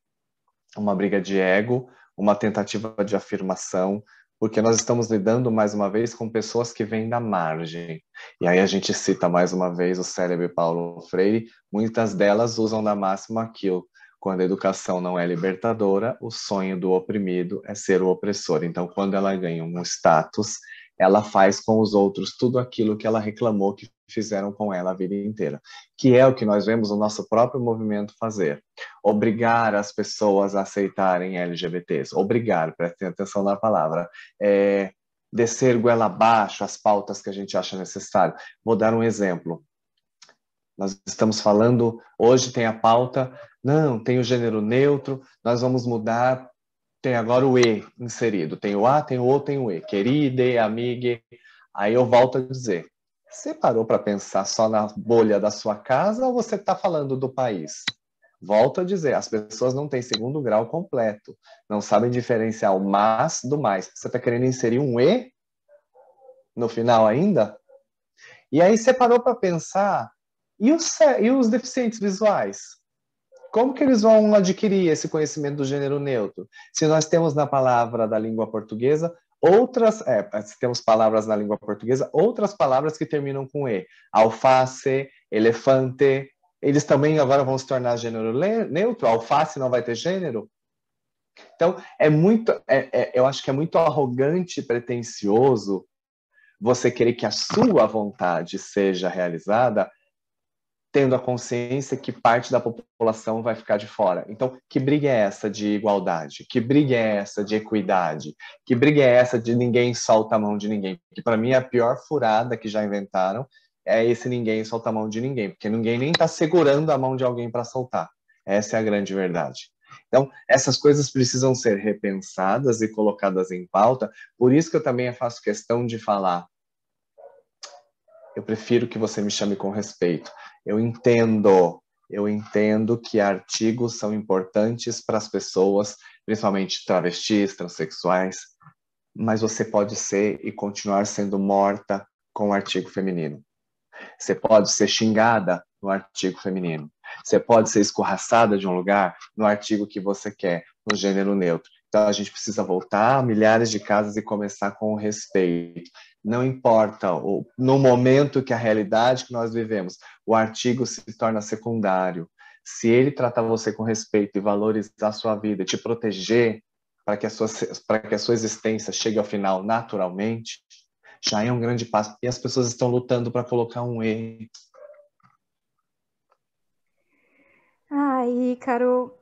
uma briga de ego, uma tentativa de afirmação, porque nós estamos lidando mais uma vez com pessoas que vêm da margem. E aí a gente cita mais uma vez o célebre Paulo Freire, muitas delas usam da máxima aquilo. Quando a educação não é libertadora, o sonho do oprimido é ser o opressor. Então, quando ela ganha um status, ela faz com os outros tudo aquilo que ela reclamou que fizeram com ela a vida inteira, que é o que nós vemos o nosso próprio movimento fazer. Obrigar as pessoas a aceitarem LGBTs, obrigar, prestem atenção na palavra, é, descer goela abaixo as pautas que a gente acha necessário. Vou dar um exemplo. Nós estamos falando, hoje tem a pauta, não, tem o gênero neutro, nós vamos mudar, tem agora o E inserido, tem o A, tem o O, tem o E, querida, amiga. Aí eu volto a dizer, você parou para pensar só na bolha da sua casa ou você está falando do país? Volto a dizer, as pessoas não têm segundo grau completo, não sabem diferenciar o mas do mais. Você está querendo inserir um e no final ainda? E aí você parou para pensar, e os, e os deficientes visuais? Como que eles vão adquirir esse conhecimento do gênero neutro? Se nós temos na palavra da língua portuguesa outras, é, temos palavras na língua portuguesa, outras palavras que terminam com E. Alface, elefante, eles também agora vão se tornar gênero neutro? Alface não vai ter gênero? Então, é muito, é, é, eu acho que é muito arrogante e pretencioso você querer que a sua vontade seja realizada tendo a consciência que parte da população vai ficar de fora. Então, que briga é essa de igualdade? Que briga é essa de equidade? Que briga é essa de ninguém solta a mão de ninguém? Que para mim a pior furada que já inventaram é esse ninguém solta a mão de ninguém, porque ninguém nem está segurando a mão de alguém para soltar. Essa é a grande verdade. Então, essas coisas precisam ser repensadas e colocadas em pauta. Por isso que eu também faço questão de falar. Eu prefiro que você me chame com respeito. Eu entendo, eu entendo que artigos são importantes para as pessoas, principalmente travestis, transexuais, mas você pode ser e continuar sendo morta com o artigo feminino. Você pode ser xingada no artigo feminino. Você pode ser escorraçada de um lugar no artigo que você quer, no gênero neutro. Então a gente precisa voltar a milhares de casas e começar com o respeito não importa, no momento que a realidade que nós vivemos, o artigo se torna secundário. Se ele tratar você com respeito e valorizar a sua vida, te proteger para que, a sua, para que a sua existência chegue ao final naturalmente, já é um grande passo. E as pessoas estão lutando para colocar um E. Ai, Caro,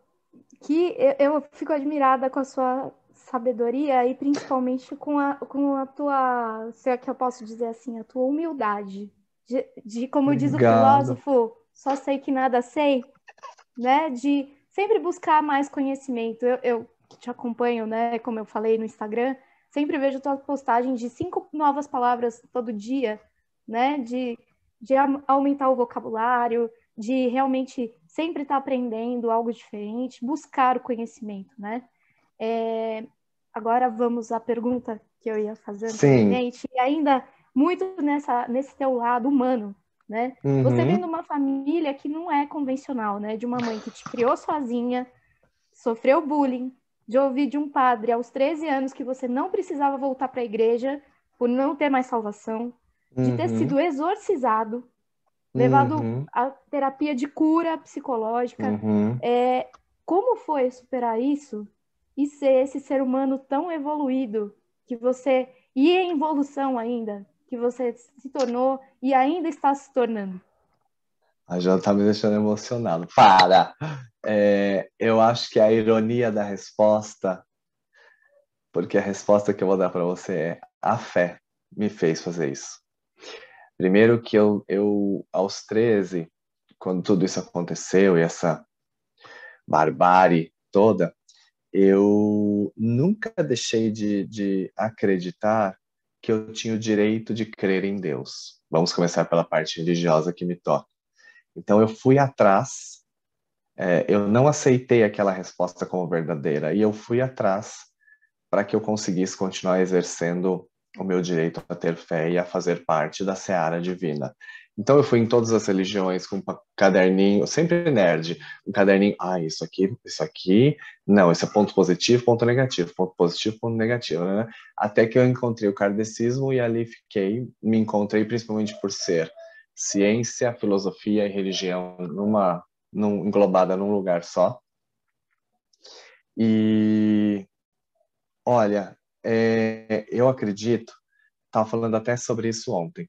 que eu, eu fico admirada com a sua sabedoria e principalmente com a, com a tua, se é que eu posso dizer assim, a tua humildade. De, de como Obrigado. diz o filósofo, só sei que nada sei, né? De sempre buscar mais conhecimento. Eu, eu te acompanho, né? Como eu falei no Instagram, sempre vejo tua postagem de cinco novas palavras todo dia, né? De, de aumentar o vocabulário, de realmente sempre estar tá aprendendo algo diferente, buscar o conhecimento, né? É, agora vamos à pergunta que eu ia fazer anteriormente, e ainda muito nessa, nesse teu lado humano, né? Uhum. Você vem de uma família que não é convencional, né? De uma mãe que te criou sozinha, sofreu bullying, de ouvir de um padre aos 13 anos que você não precisava voltar para a igreja por não ter mais salvação, de ter uhum. sido exorcizado, levado uhum. à terapia de cura psicológica. Uhum. É, como foi superar isso e ser esse ser humano tão evoluído que você e em evolução ainda que você se tornou e ainda está se tornando? A Jana está me deixando emocionado. Para! É, eu acho que a ironia da resposta, porque a resposta que eu vou dar para você é a fé me fez fazer isso. Primeiro que eu, eu, aos 13, quando tudo isso aconteceu e essa barbárie toda, eu nunca deixei de, de acreditar que eu tinha o direito de crer em Deus. Vamos começar pela parte religiosa que me toca. Então eu fui atrás, é, eu não aceitei aquela resposta como verdadeira, e eu fui atrás para que eu conseguisse continuar exercendo o meu direito a ter fé e a fazer parte da seara divina. Então eu fui em todas as religiões com um caderninho, sempre nerd, um caderninho, ah, isso aqui, isso aqui, não, esse é ponto positivo, ponto negativo, ponto positivo, ponto negativo, né? Até que eu encontrei o kardecismo e ali fiquei, me encontrei principalmente por ser ciência, filosofia e religião numa num, englobada num lugar só. E olha, é, eu acredito, estava falando até sobre isso ontem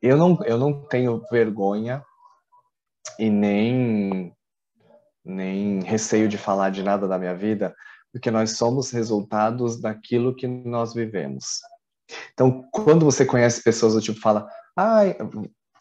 eu não, eu não tenho vergonha e nem, nem receio de falar de nada da minha vida, porque nós somos resultados daquilo que nós vivemos. Então, quando você conhece pessoas do tipo, fala, ai,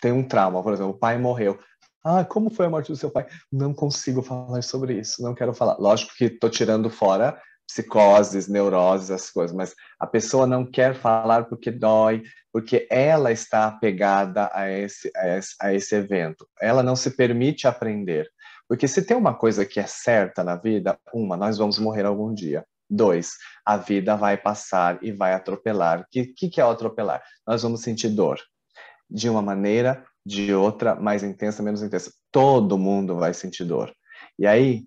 tem um trauma, por exemplo, o pai morreu. Ah, como foi a morte do seu pai? Não consigo falar sobre isso, não quero falar. Lógico que estou tirando fora psicoses, neuroses, essas coisas, mas a pessoa não quer falar porque dói, porque ela está apegada a esse, a esse, a esse evento. Ela não se permite aprender. Porque se tem uma coisa que é certa na vida, uma, nós vamos morrer algum dia. Dois, a vida vai passar e vai atropelar. O que, que, que é o atropelar? Nós vamos sentir dor. De uma maneira, de outra, mais intensa, menos intensa. Todo mundo vai sentir dor. E aí,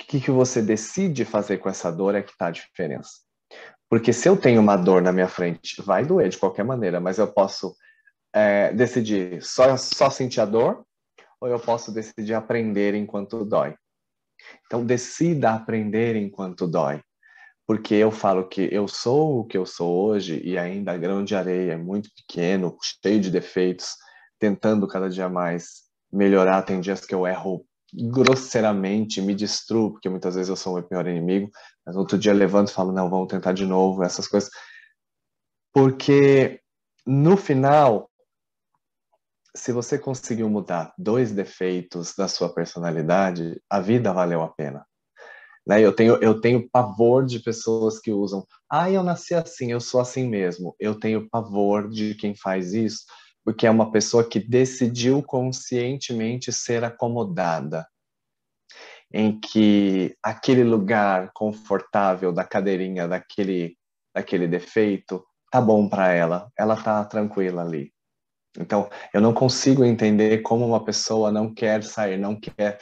o que, que você decide fazer com essa dor é que está a diferença. Porque se eu tenho uma dor na minha frente, vai doer de qualquer maneira, mas eu posso é, decidir só, só sentir a dor ou eu posso decidir aprender enquanto dói. Então, decida aprender enquanto dói. Porque eu falo que eu sou o que eu sou hoje e ainda grão de areia é muito pequeno, cheio de defeitos, tentando cada dia mais melhorar. Tem dias que eu erro grosseiramente me destruo, porque muitas vezes eu sou o meu pior inimigo, mas outro dia levanto e falo, não, vamos tentar de novo, essas coisas. Porque no final, se você conseguiu mudar dois defeitos da sua personalidade, a vida valeu a pena. Né? Eu, tenho, eu tenho pavor de pessoas que usam, ah, eu nasci assim, eu sou assim mesmo. Eu tenho pavor de quem faz isso, porque é uma pessoa que decidiu conscientemente ser acomodada, em que aquele lugar confortável da cadeirinha, daquele, daquele defeito, tá bom para ela, ela tá tranquila ali. Então, eu não consigo entender como uma pessoa não quer sair, não quer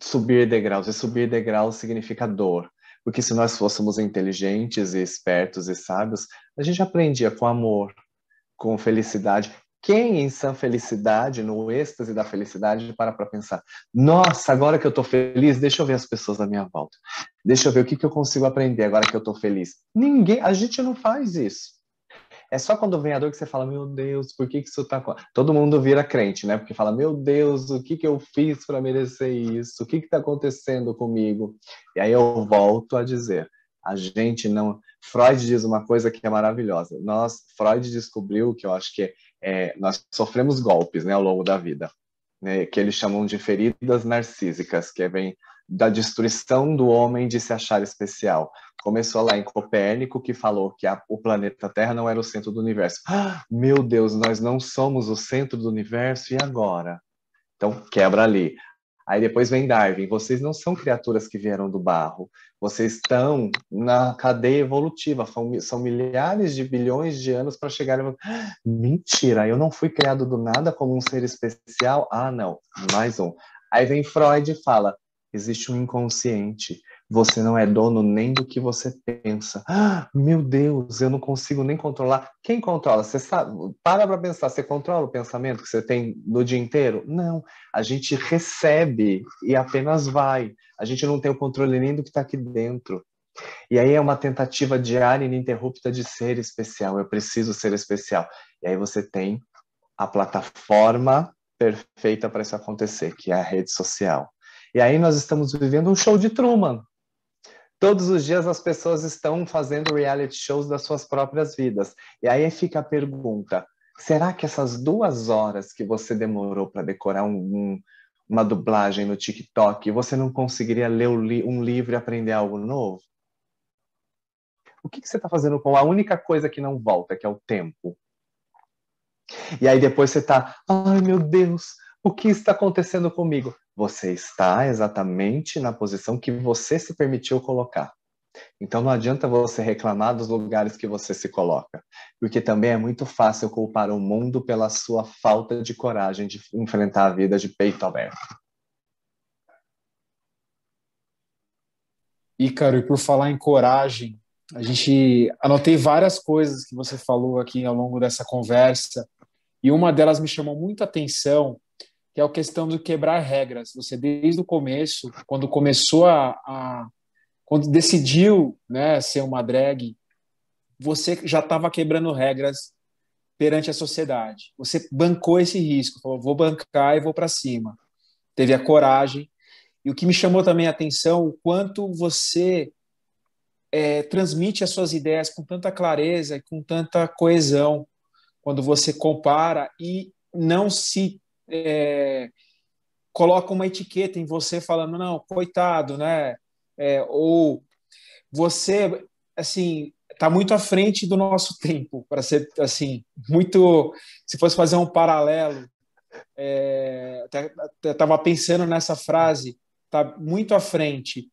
subir degraus. E subir degraus significa dor. Porque se nós fôssemos inteligentes e espertos e sábios, a gente aprendia com amor, com felicidade. Quem em sã felicidade, no êxtase da felicidade, para para pensar: nossa, agora que eu estou feliz, deixa eu ver as pessoas da minha volta. Deixa eu ver o que, que eu consigo aprender agora que eu estou feliz. Ninguém, a gente não faz isso. É só quando vem a dor que você fala: meu Deus, por que, que isso está. Todo mundo vira crente, né? Porque fala: meu Deus, o que, que eu fiz para merecer isso? O que está acontecendo comigo? E aí eu volto a dizer: a gente não Freud diz uma coisa que é maravilhosa. Nós, Freud descobriu que eu acho que é, nós sofremos golpes né, ao longo da vida, né, que eles chamam de feridas narcísicas, que vem da destruição do homem de se achar especial. Começou lá em Copérnico, que falou que a, o planeta Terra não era o centro do universo. Ah, meu Deus, nós não somos o centro do universo, e agora? Então, quebra ali. Aí depois vem Darwin. Vocês não são criaturas que vieram do barro. Vocês estão na cadeia evolutiva. São milhares de bilhões de anos para chegar. (gasps) Mentira! Eu não fui criado do nada como um ser especial. Ah, não. Mais um. Aí vem Freud e fala: existe um inconsciente. Você não é dono nem do que você pensa. Ah, meu Deus, eu não consigo nem controlar. Quem controla? Você sabe? Para para pensar. Você controla o pensamento que você tem no dia inteiro? Não. A gente recebe e apenas vai. A gente não tem o controle nem do que está aqui dentro. E aí é uma tentativa diária e ininterrupta de ser especial. Eu preciso ser especial. E aí você tem a plataforma perfeita para isso acontecer, que é a rede social. E aí nós estamos vivendo um show de Truman. Todos os dias as pessoas estão fazendo reality shows das suas próprias vidas. E aí fica a pergunta: será que essas duas horas que você demorou para decorar um, um, uma dublagem no TikTok, você não conseguiria ler um livro e aprender algo novo? O que, que você está fazendo com a única coisa que não volta, que é o tempo? E aí depois você está, ai meu Deus, o que está acontecendo comigo? Você está exatamente na posição que você se permitiu colocar. Então não adianta você reclamar dos lugares que você se coloca, porque também é muito fácil culpar o mundo pela sua falta de coragem de enfrentar a vida de peito aberto. Ícaro, e por falar em coragem, a gente anotei várias coisas que você falou aqui ao longo dessa conversa, e uma delas me chamou muita atenção, que é a questão do quebrar regras. Você desde o começo, quando começou a, a quando decidiu né, ser uma drag, você já estava quebrando regras perante a sociedade. Você bancou esse risco, falou, vou bancar e vou para cima. Teve a coragem. E o que me chamou também a atenção, o quanto você é, transmite as suas ideias com tanta clareza e com tanta coesão, quando você compara e não se é, uma etiqueta em você falando, não, coitado, né? é, ou você assim está muito à frente do nosso tempo para ser assim muito se fosse fazer um paralelo é, estava pensando nessa frase está muito à frente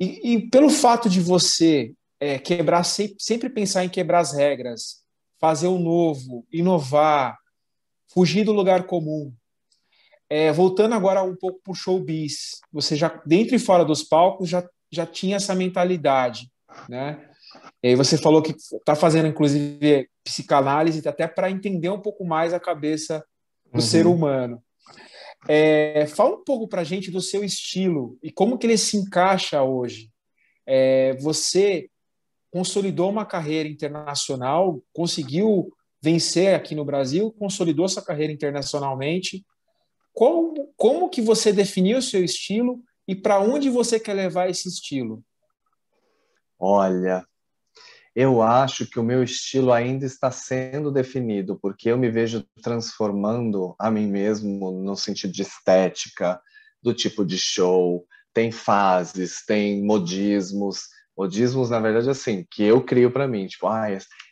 e, e, pelo fato de você é, quebrar sempre, sempre pensar em quebrar as regras fazer o novo inovar fugir do lugar comum é, voltando agora um pouco para o showbiz, você já, dentro e fora dos palcos, já, já tinha essa mentalidade, né? E você falou que está fazendo, inclusive, psicanálise até para entender um pouco mais a cabeça do uhum. ser humano. É, fala um pouco para a gente do seu estilo e como que ele se encaixa hoje. É, você consolidou uma carreira internacional, conseguiu vencer aqui no Brasil, consolidou sua carreira internacionalmente como, como que você definiu o seu estilo e para onde você quer levar esse estilo? Olha, eu acho que o meu estilo ainda está sendo definido, porque eu me vejo transformando a mim mesmo no sentido de estética, do tipo de show, tem fases, tem modismos. Modismos, na verdade, assim, que eu crio para mim, tipo, ah,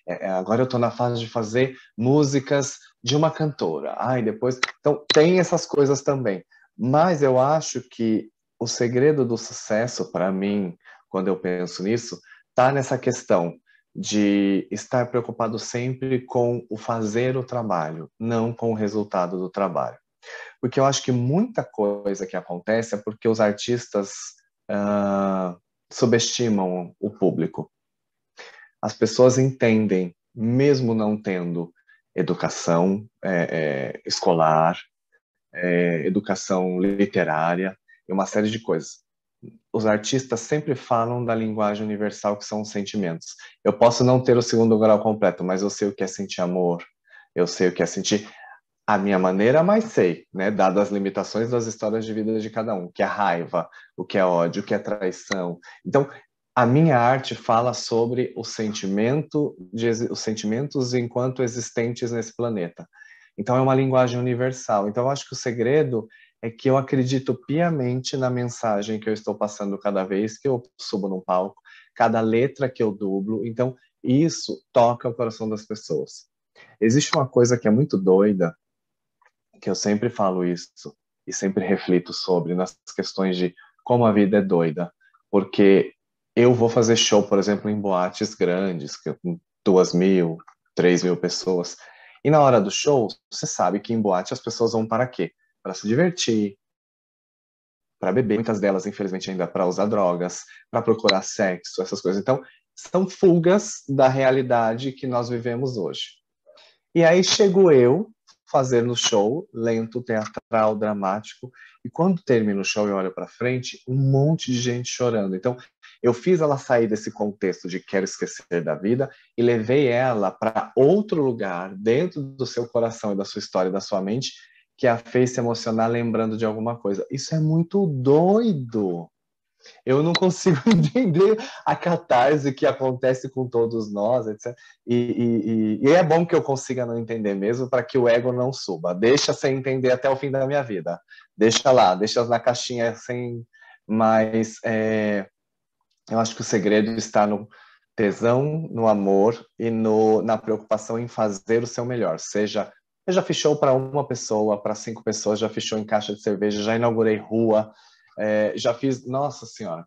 agora eu estou na fase de fazer músicas de uma cantora. Ai, depois. Então, tem essas coisas também. Mas eu acho que o segredo do sucesso, para mim, quando eu penso nisso, está nessa questão de estar preocupado sempre com o fazer o trabalho, não com o resultado do trabalho. Porque eu acho que muita coisa que acontece é porque os artistas uh, subestimam o público. As pessoas entendem, mesmo não tendo educação é, é, escolar, é, educação literária e uma série de coisas. Os artistas sempre falam da linguagem universal que são os sentimentos. Eu posso não ter o segundo grau completo, mas eu sei o que é sentir amor, eu sei o que é sentir a minha maneira, mas sei, né, dadas as limitações das histórias de vida de cada um, o que é raiva, o que é ódio, o que é traição. Então, a minha arte fala sobre o sentimento de, os sentimentos enquanto existentes nesse planeta. Então é uma linguagem universal. Então eu acho que o segredo é que eu acredito piamente na mensagem que eu estou passando cada vez que eu subo no palco, cada letra que eu dublo. Então isso toca o coração das pessoas. Existe uma coisa que é muito doida, que eu sempre falo isso e sempre reflito sobre nas questões de como a vida é doida, porque eu vou fazer show, por exemplo, em boates grandes, com duas mil, três mil pessoas. E na hora do show, você sabe que em boate as pessoas vão para quê? Para se divertir, para beber, muitas delas, infelizmente, ainda para usar drogas, para procurar sexo, essas coisas. Então, são fugas da realidade que nós vivemos hoje. E aí chego eu fazendo show lento, teatral, dramático, e quando termina o show e olho para frente, um monte de gente chorando. Então, eu fiz ela sair desse contexto de quero esquecer da vida e levei ela para outro lugar, dentro do seu coração e da sua história, da sua mente, que a fez se emocionar lembrando de alguma coisa. Isso é muito doido. Eu não consigo (laughs) entender a catarse que acontece com todos nós, etc. E, e, e é bom que eu consiga não entender mesmo, para que o ego não suba. Deixa sem entender até o fim da minha vida. Deixa lá, deixa na caixinha sem. Mas é, eu acho que o segredo está no tesão, no amor e no, na preocupação em fazer o seu melhor. Seja, eu já fechou para uma pessoa, para cinco pessoas, já fechou em caixa de cerveja, já inaugurei rua, é, já fiz. Nossa Senhora!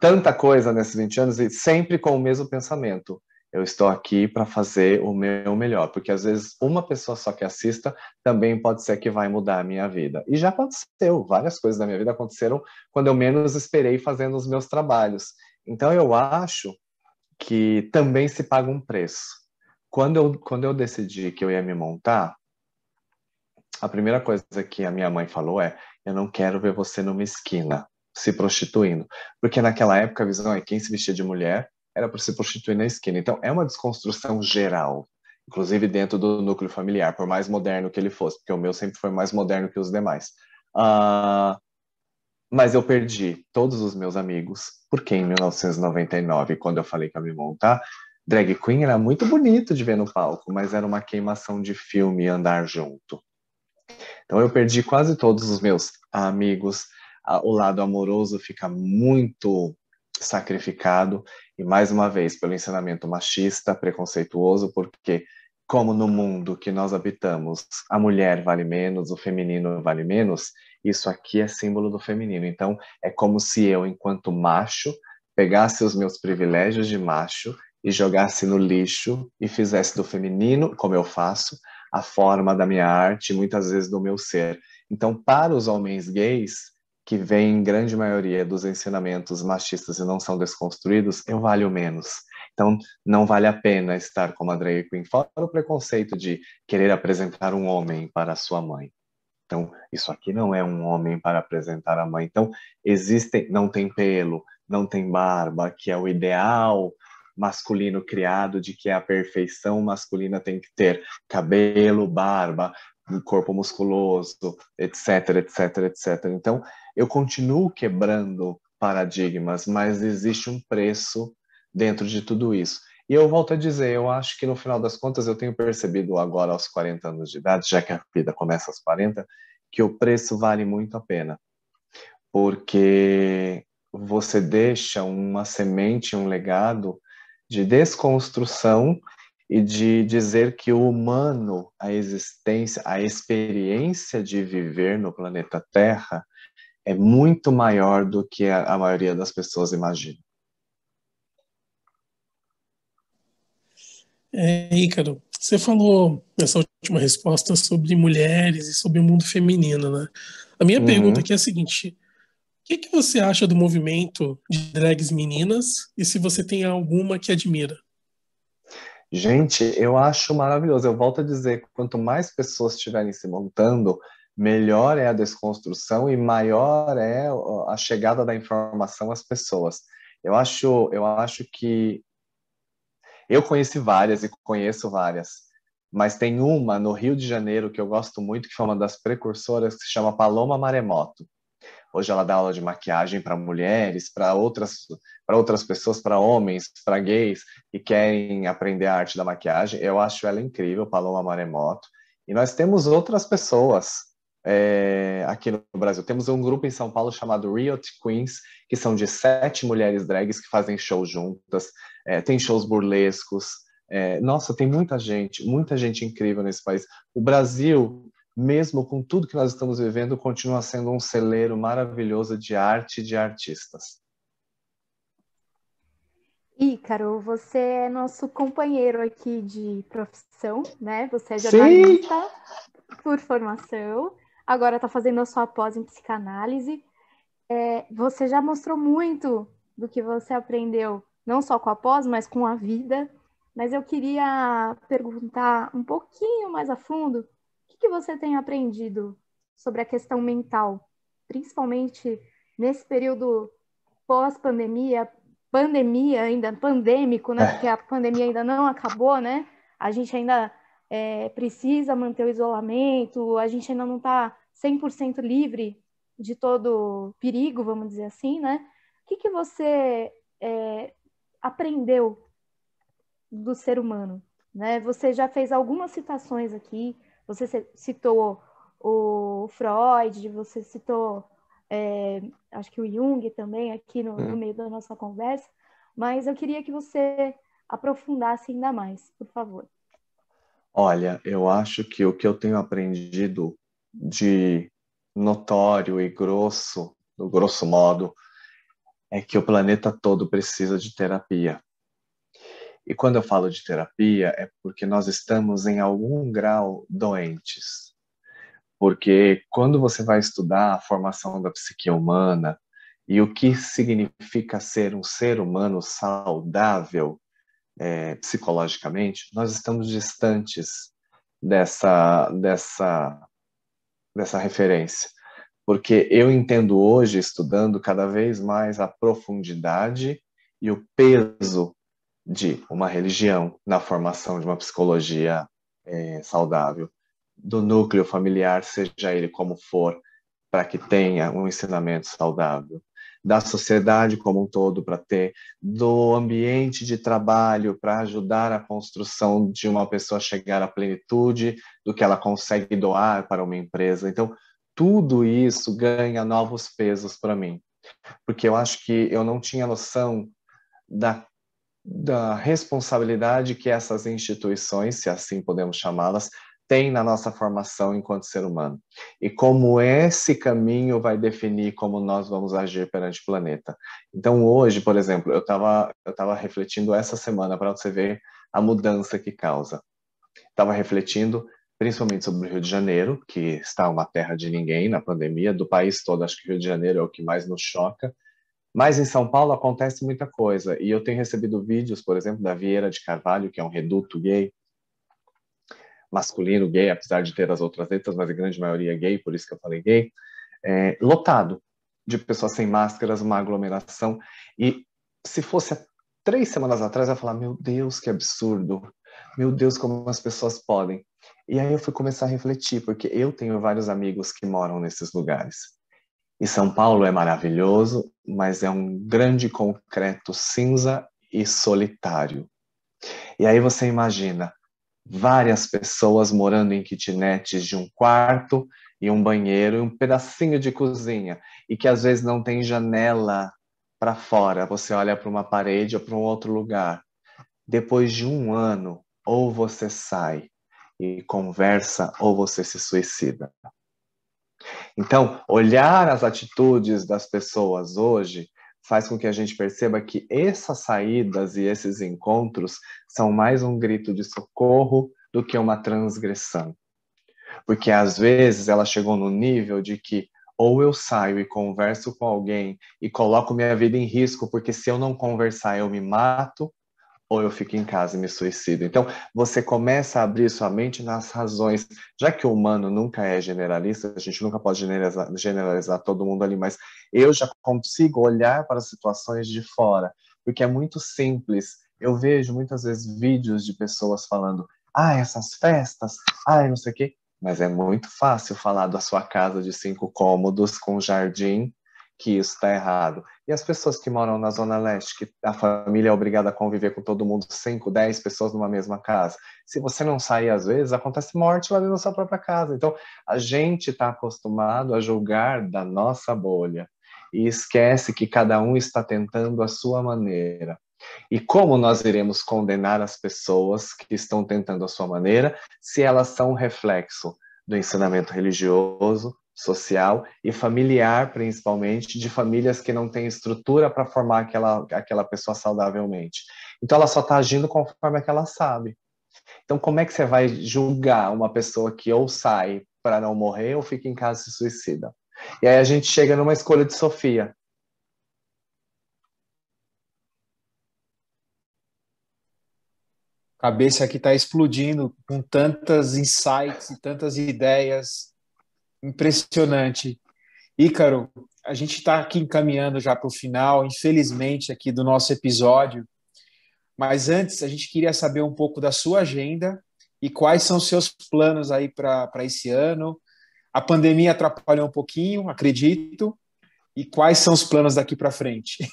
tanta coisa nesses 20 anos e sempre com o mesmo pensamento. Eu estou aqui para fazer o meu melhor, porque às vezes uma pessoa só que assista também pode ser que vai mudar a minha vida. E já aconteceu, várias coisas da minha vida aconteceram quando eu menos esperei fazendo os meus trabalhos. Então eu acho que também se paga um preço. Quando eu, quando eu decidi que eu ia me montar, a primeira coisa que a minha mãe falou é: eu não quero ver você numa esquina se prostituindo. Porque naquela época a visão é quem se vestia de mulher era para se prostituir na esquina. Então é uma desconstrução geral, inclusive dentro do núcleo familiar, por mais moderno que ele fosse, porque o meu sempre foi mais moderno que os demais. Uh, mas eu perdi todos os meus amigos, porque em 1999, quando eu falei que ia me montar, drag queen era muito bonito de ver no palco, mas era uma queimação de filme andar junto. Então eu perdi quase todos os meus amigos, o lado amoroso fica muito sacrificado e mais uma vez pelo ensinamento machista, preconceituoso, porque como no mundo que nós habitamos, a mulher vale menos, o feminino vale menos, isso aqui é símbolo do feminino. Então, é como se eu, enquanto macho, pegasse os meus privilégios de macho e jogasse no lixo e fizesse do feminino, como eu faço, a forma da minha arte, muitas vezes do meu ser. Então, para os homens gays, que vêm em grande maioria dos ensinamentos machistas e não são desconstruídos, eu valho menos. Então, não vale a pena estar como a drag queen, fora o preconceito de querer apresentar um homem para sua mãe. Então, isso aqui não é um homem para apresentar a mãe. Então, existem, não tem pelo, não tem barba, que é o ideal masculino criado de que a perfeição masculina tem que ter cabelo, barba, corpo musculoso, etc, etc, etc. Então, eu continuo quebrando paradigmas, mas existe um preço dentro de tudo isso. E eu volto a dizer, eu acho que no final das contas eu tenho percebido agora aos 40 anos de idade, já que a vida começa aos 40, que o preço vale muito a pena. Porque você deixa uma semente, um legado de desconstrução e de dizer que o humano, a existência, a experiência de viver no planeta Terra é muito maior do que a, maioria das pessoas imagina. É, Ícaro, você falou nessa última resposta sobre mulheres e sobre o mundo feminino, né? A minha uhum. pergunta aqui é a seguinte: o que, que você acha do movimento de drags meninas e se você tem alguma que admira? Gente, eu acho maravilhoso. Eu volto a dizer, quanto mais pessoas estiverem se montando, melhor é a desconstrução e maior é a chegada da informação às pessoas. Eu acho, eu acho que eu conheci várias e conheço várias, mas tem uma no Rio de Janeiro que eu gosto muito, que foi uma das precursoras, que se chama Paloma Maremoto. Hoje ela dá aula de maquiagem para mulheres, para outras, para outras pessoas, para homens, para gays que querem aprender a arte da maquiagem. Eu acho ela incrível, Paloma Maremoto. E nós temos outras pessoas é, aqui no Brasil. Temos um grupo em São Paulo chamado Riot Queens, que são de sete mulheres drags que fazem shows juntas, é, tem shows burlescos. É, nossa, tem muita gente, muita gente incrível nesse país. O Brasil, mesmo com tudo que nós estamos vivendo, continua sendo um celeiro maravilhoso de arte e de artistas. Ícaro, você é nosso companheiro aqui de profissão, né? Você é jornalista Sim. por formação agora está fazendo a sua pós em psicanálise. É, você já mostrou muito do que você aprendeu, não só com a pós, mas com a vida. Mas eu queria perguntar um pouquinho mais a fundo que, você tem aprendido sobre a questão mental, principalmente nesse período pós-pandemia, pandemia ainda, pandêmico, né? É. Porque a pandemia ainda não acabou, né? A gente ainda é, precisa manter o isolamento, a gente ainda não está 100% livre de todo perigo, vamos dizer assim, né? O que, que você é, aprendeu do ser humano? Né? Você já fez algumas citações aqui, você citou o Freud, você citou, é, acho que o Jung também aqui no, no hum. meio da nossa conversa, mas eu queria que você aprofundasse ainda mais, por favor. Olha, eu acho que o que eu tenho aprendido de notório e grosso, do grosso modo, é que o planeta todo precisa de terapia. E quando eu falo de terapia, é porque nós estamos em algum grau doentes. Porque quando você vai estudar a formação da psique humana e o que significa ser um ser humano saudável é, psicologicamente, nós estamos distantes dessa, dessa, dessa referência. Porque eu entendo hoje, estudando cada vez mais a profundidade e o peso de uma religião na formação de uma psicologia é, saudável. Do núcleo familiar, seja ele como for, para que tenha um ensinamento saudável, da sociedade como um todo para ter, do ambiente de trabalho para ajudar a construção de uma pessoa chegar à plenitude do que ela consegue doar para uma empresa. Então, tudo isso ganha novos pesos para mim, porque eu acho que eu não tinha noção da da responsabilidade que essas instituições, se assim podemos chamá-las, tem na nossa formação enquanto ser humano. E como esse caminho vai definir como nós vamos agir perante o planeta. Então, hoje, por exemplo, eu estava eu tava refletindo essa semana para você ver a mudança que causa. Estava refletindo principalmente sobre o Rio de Janeiro, que está uma terra de ninguém na pandemia, do país todo, acho que o Rio de Janeiro é o que mais nos choca. Mas em São Paulo acontece muita coisa, e eu tenho recebido vídeos, por exemplo, da Vieira de Carvalho, que é um reduto gay, masculino, gay, apesar de ter as outras letras, mas a grande maioria é gay, por isso que eu falei gay, é, lotado de pessoas sem máscaras, uma aglomeração. E se fosse há três semanas atrás, eu ia falar: meu Deus, que absurdo! Meu Deus, como as pessoas podem. E aí eu fui começar a refletir, porque eu tenho vários amigos que moram nesses lugares. E São Paulo é maravilhoso, mas é um grande concreto cinza e solitário. E aí você imagina várias pessoas morando em kitnets de um quarto e um banheiro e um pedacinho de cozinha e que às vezes não tem janela para fora, você olha para uma parede ou para um outro lugar. Depois de um ano, ou você sai e conversa ou você se suicida. Então, olhar as atitudes das pessoas hoje faz com que a gente perceba que essas saídas e esses encontros são mais um grito de socorro do que uma transgressão. Porque às vezes ela chegou no nível de que ou eu saio e converso com alguém e coloco minha vida em risco, porque se eu não conversar eu me mato, ou eu fico em casa e me suicido. Então, você começa a abrir sua mente nas razões. Já que o humano nunca é generalista, a gente nunca pode generalizar, generalizar todo mundo ali, mas eu já consigo olhar para situações de fora, porque é muito simples. Eu vejo muitas vezes vídeos de pessoas falando: ah, essas festas, ah, não sei o quê. Mas é muito fácil falar da sua casa de cinco cômodos com jardim que isso está errado. E as pessoas que moram na Zona Leste, que a família é obrigada a conviver com todo mundo, 5, 10 pessoas numa mesma casa. Se você não sair às vezes, acontece morte lá dentro da sua própria casa. Então, a gente está acostumado a julgar da nossa bolha e esquece que cada um está tentando a sua maneira. E como nós iremos condenar as pessoas que estão tentando a sua maneira, se elas são reflexo do ensinamento religioso, social e familiar, principalmente, de famílias que não têm estrutura para formar aquela, aquela pessoa saudavelmente. Então, ela só está agindo conforme é que ela sabe. Então, como é que você vai julgar uma pessoa que ou sai para não morrer ou fica em casa e se suicida? E aí a gente chega numa escolha de Sofia. Cabeça aqui está explodindo com tantas insights e tantas ideias Impressionante. Ícaro, a gente está aqui encaminhando já para o final, infelizmente, aqui do nosso episódio. Mas antes, a gente queria saber um pouco da sua agenda e quais são os seus planos aí para esse ano. A pandemia atrapalhou um pouquinho, acredito. E quais são os planos daqui para frente?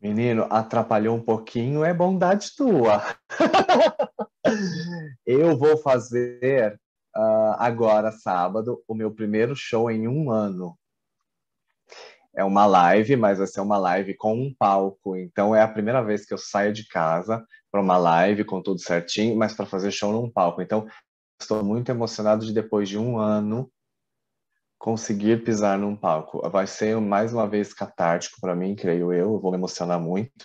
Menino, atrapalhou um pouquinho, é bondade tua. (laughs) Eu vou fazer uh, agora, sábado, o meu primeiro show em um ano. É uma live, mas vai ser uma live com um palco. Então, é a primeira vez que eu saio de casa para uma live com tudo certinho, mas para fazer show num palco. Então, estou muito emocionado de depois de um ano conseguir pisar num palco. Vai ser mais uma vez catártico para mim, creio eu, eu vou me emocionar muito.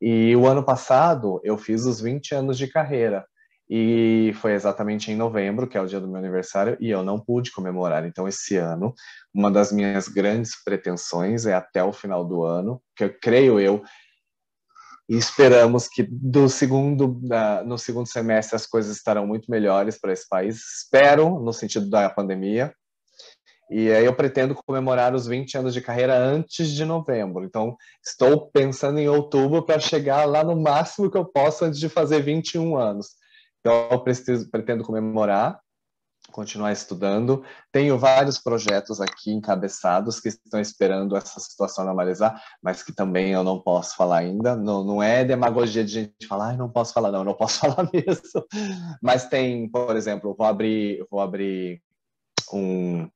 E o ano passado eu fiz os 20 anos de carreira e foi exatamente em novembro, que é o dia do meu aniversário, e eu não pude comemorar. Então, esse ano, uma das minhas grandes pretensões é até o final do ano, que eu creio eu, e esperamos que do segundo, no segundo semestre as coisas estarão muito melhores para esse país. Espero, no sentido da pandemia. E aí eu pretendo comemorar os 20 anos de carreira antes de novembro. Então, estou pensando em outubro para chegar lá no máximo que eu posso antes de fazer 21 anos. Então, eu preciso, pretendo comemorar, continuar estudando. Tenho vários projetos aqui encabeçados que estão esperando essa situação normalizar, mas que também eu não posso falar ainda. Não, não é demagogia de gente falar, ah, não posso falar, não, não posso (laughs) falar mesmo. Mas tem, por exemplo, vou abrir, vou abrir um,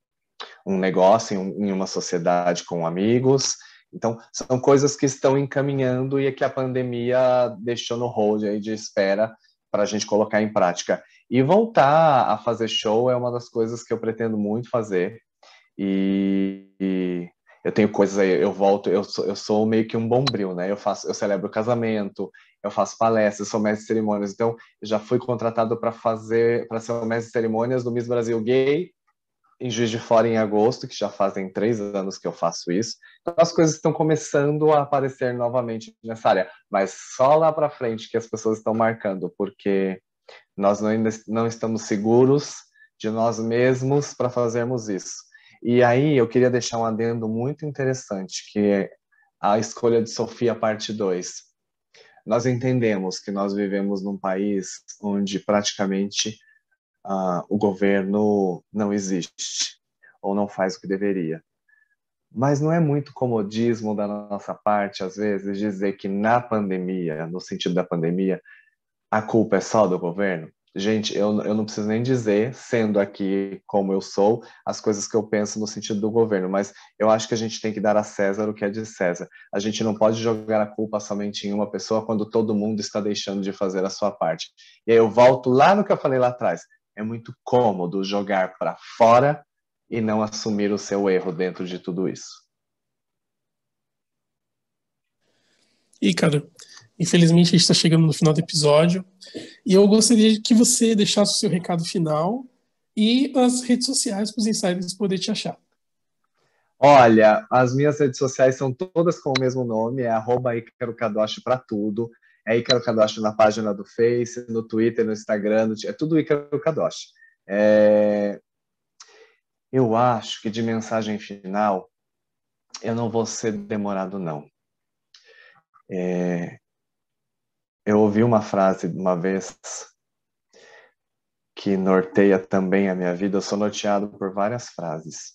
um negócio em, em uma sociedade com amigos. Então, são coisas que estão encaminhando e que a pandemia deixou no hold aí de espera para a gente colocar em prática. E voltar a fazer show é uma das coisas que eu pretendo muito fazer. E, e eu tenho coisas aí, eu volto, eu sou, eu sou meio que um bombril, né? Eu faço, eu celebro casamento, eu faço palestras, sou mestre de cerimônias. Então, já fui contratado para fazer, para ser o mestre de cerimônias do Miss Brasil Gay em Juiz de Fora em agosto, que já fazem três anos que eu faço isso. Então, as coisas estão começando a aparecer novamente nessa área, mas só lá para frente que as pessoas estão marcando, porque nós ainda não estamos seguros de nós mesmos para fazermos isso. E aí eu queria deixar um adendo muito interessante, que é a escolha de Sofia, parte 2. Nós entendemos que nós vivemos num país onde praticamente ah, o governo não existe ou não faz o que deveria. Mas não é muito comodismo da nossa parte, às vezes, dizer que na pandemia, no sentido da pandemia, a culpa é só do governo? Gente, eu, eu não preciso nem dizer, sendo aqui como eu sou, as coisas que eu penso no sentido do governo, mas eu acho que a gente tem que dar a César o que é de César. A gente não pode jogar a culpa somente em uma pessoa quando todo mundo está deixando de fazer a sua parte. E aí eu volto lá no que eu falei lá atrás é muito cômodo jogar para fora e não assumir o seu erro dentro de tudo isso. E, cara, infelizmente a gente está chegando no final do episódio e eu gostaria que você deixasse o seu recado final e as redes sociais para os insiders poderem te achar. Olha, as minhas redes sociais são todas com o mesmo nome, é arroba para tudo. É Ícaro Kadoshi na página do Face, no Twitter, no Instagram, no... é tudo Ícaro Kadoshi. É... Eu acho que de mensagem final, eu não vou ser demorado, não. É... Eu ouvi uma frase uma vez que norteia também a minha vida. Eu sou norteado por várias frases.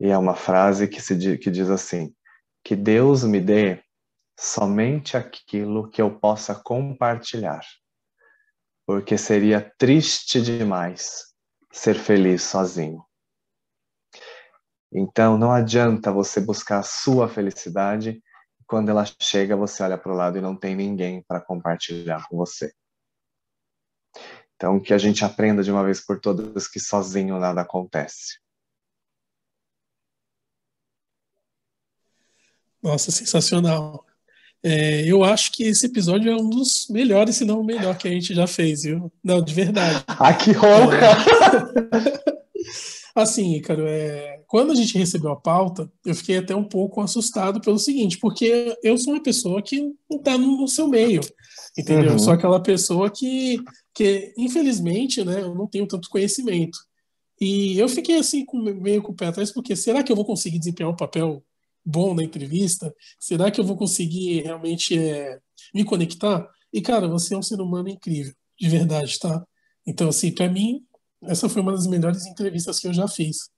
E é uma frase que, se, que diz assim: Que Deus me dê somente aquilo que eu possa compartilhar, porque seria triste demais ser feliz sozinho. Então não adianta você buscar a sua felicidade quando ela chega, você olha para o lado e não tem ninguém para compartilhar com você. Então que a gente aprenda de uma vez por todas que sozinho nada acontece. Nossa, sensacional. É, eu acho que esse episódio é um dos melhores, se não o melhor que a gente já fez, viu? Não, de verdade. (laughs) Ah, que honra! É... (laughs) Assim, Ícaro, é... quando a gente recebeu a pauta, eu fiquei até um pouco assustado pelo seguinte, porque eu sou uma pessoa que não está no seu meio, entendeu? Uhum. Eu sou aquela pessoa que, que, infelizmente, né, eu não tenho tanto conhecimento. E eu fiquei assim, com, meio com o pé atrás, porque será que eu vou conseguir desempenhar um papel bom na entrevista? Será que eu vou conseguir realmente é, me conectar? E, cara, você é um ser humano incrível, de verdade, tá? Então, assim, para mim, essa foi uma das melhores entrevistas que eu já fiz.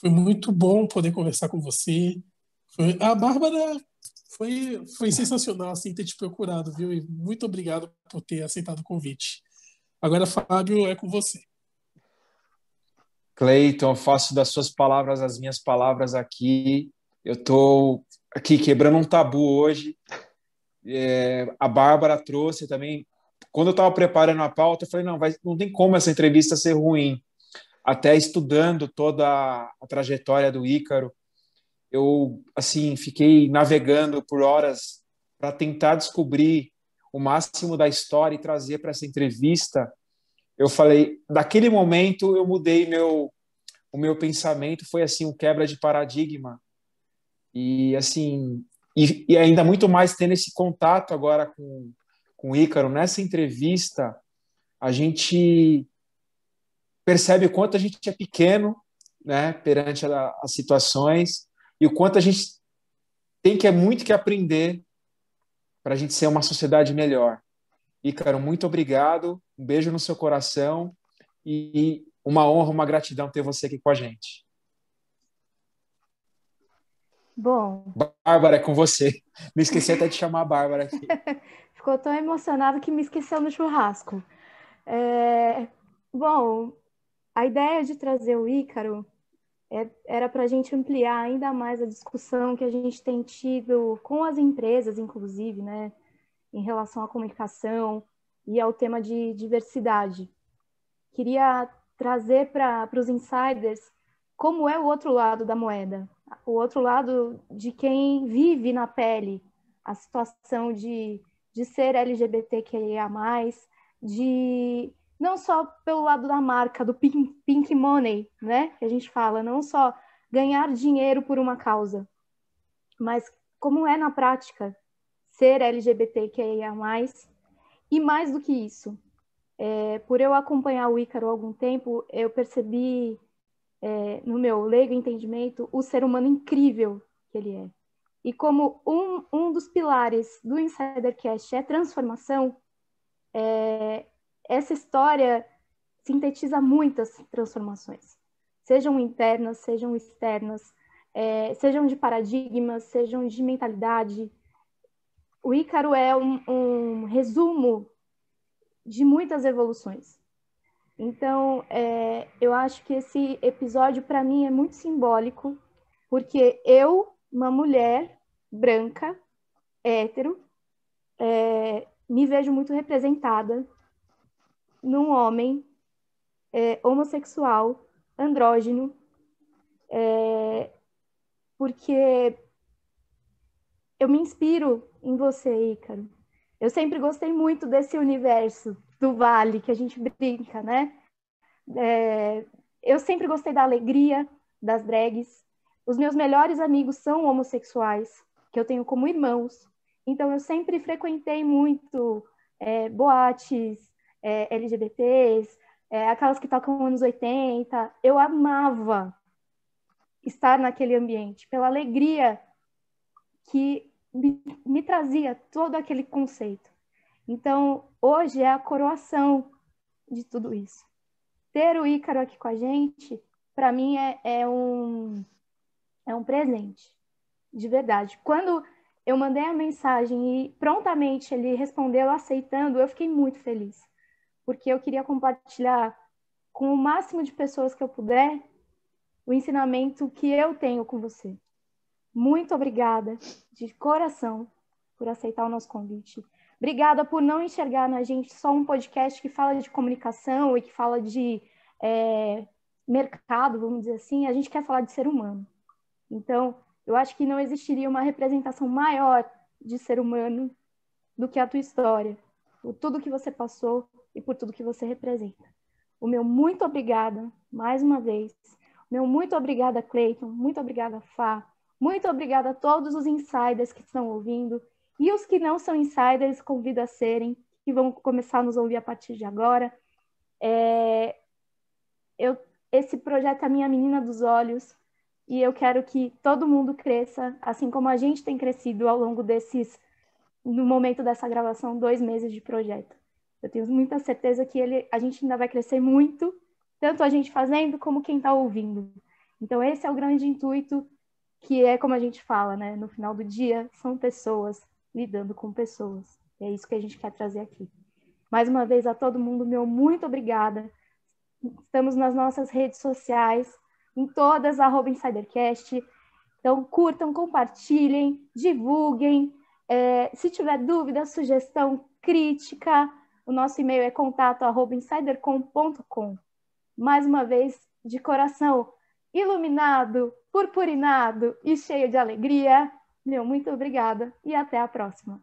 Foi muito bom poder conversar com você. Foi... A Bárbara foi, foi sensacional, assim, ter te procurado, viu? E muito obrigado por ter aceitado o convite. Agora, Fábio, é com você. Cleiton, faço das suas palavras as minhas palavras aqui. Eu estou aqui quebrando um tabu hoje. É, a Bárbara trouxe também. Quando eu estava preparando a pauta, eu falei: não, vai, não tem como essa entrevista ser ruim. até estudando toda a trajetória do Ícaro, eu assim fiquei navegando por horas para tentar descobrir o máximo da história e trazer para essa entrevista. Eu falei, daquele momento eu mudei meu o meu pensamento foi assim um quebra de paradigma e assim e, e ainda muito mais tendo esse contato agora com com o Ícaro nessa entrevista a gente percebe o quanto a gente é pequeno né perante a, as situações e o quanto a gente tem que é muito que aprender para a gente ser uma sociedade melhor. Ícaro, muito obrigado, um beijo no seu coração e uma honra, uma gratidão ter você aqui com a gente. Bom. Bárbara, é com você. Me esqueci até de chamar a Bárbara aqui. (laughs) Ficou tão emocionado que me esqueceu no churrasco. É... Bom, a ideia de trazer o Ícaro é, era para a gente ampliar ainda mais a discussão que a gente tem tido com as empresas, inclusive, né, em relação à comunicação e ao tema de diversidade. Queria trazer para os insiders como é o outro lado da moeda, o outro lado de quem vive na pele a situação de, de ser LGBTQIA+, de não só pelo lado da marca, do pink, pink money, né? Que a gente fala, não só ganhar dinheiro por uma causa, mas como é na prática ser LGBTQIA+, e mais do que isso, é, por eu acompanhar o Ícaro há algum tempo, eu percebi, é, no meu leigo entendimento, o ser humano incrível que ele é. E como um, um dos pilares do Insidercast é transformação, é, essa história sintetiza muitas transformações, sejam internas, sejam externas, é, sejam de paradigmas, sejam de mentalidade. O Ícaro é um, um resumo de muitas evoluções. Então, é, eu acho que esse episódio, para mim, é muito simbólico, porque eu, uma mulher branca, hétero, é, me vejo muito representada num homem é, homossexual, andrógeno, é, porque eu me inspiro em você, Ícaro. Eu sempre gostei muito desse universo do vale que a gente brinca, né? É, eu sempre gostei da alegria das drags. Os meus melhores amigos são homossexuais, que eu tenho como irmãos. Então eu sempre frequentei muito é, boates, é, LGBTs, é, aquelas que tocam anos 80. Eu amava estar naquele ambiente, pela alegria que me, me trazia todo aquele conceito. Então, hoje é a coroação de tudo isso. Ter o Ícaro aqui com a gente, para mim, é, é, um, é um presente, de verdade. Quando eu mandei a mensagem e prontamente ele respondeu aceitando, eu fiquei muito feliz porque eu queria compartilhar com o máximo de pessoas que eu puder o ensinamento que eu tenho com você. Muito obrigada, de coração, por aceitar o nosso convite. Obrigada por não enxergar na gente só um podcast que fala de comunicação e que fala de é, mercado, vamos dizer assim. A gente quer falar de ser humano. Então, eu acho que não existiria uma representação maior de ser humano do que a tua história, por tudo que você passou, e por tudo que você representa. O meu muito obrigada, mais uma vez. O meu muito obrigada, Cleiton. Muito obrigada, Fá. Muito obrigada a todos os insiders que estão ouvindo. E os que não são insiders, convido a serem, que vão começar a nos ouvir a partir de agora. É... Eu... Esse projeto é a minha menina dos olhos e eu quero que todo mundo cresça, assim como a gente tem crescido ao longo desses, no momento dessa gravação, dois meses de projeto. Eu tenho muita certeza que ele, a gente ainda vai crescer muito, tanto a gente fazendo como quem está ouvindo. Então, esse é o grande intuito, que é como a gente fala, né? No final do dia, são pessoas lidando com pessoas. É isso que a gente quer trazer aqui. Mais uma vez, a todo mundo, meu muito obrigada. Estamos nas nossas redes sociais, em todas, arroba InsiderCast. Então, curtam, compartilhem, divulguem. É, se tiver dúvida, sugestão, crítica, o nosso e-mail é contato@insidercom.com. Mais uma vez, de coração iluminado, purpurinado e cheio de alegria, meu muito obrigada e até a próxima.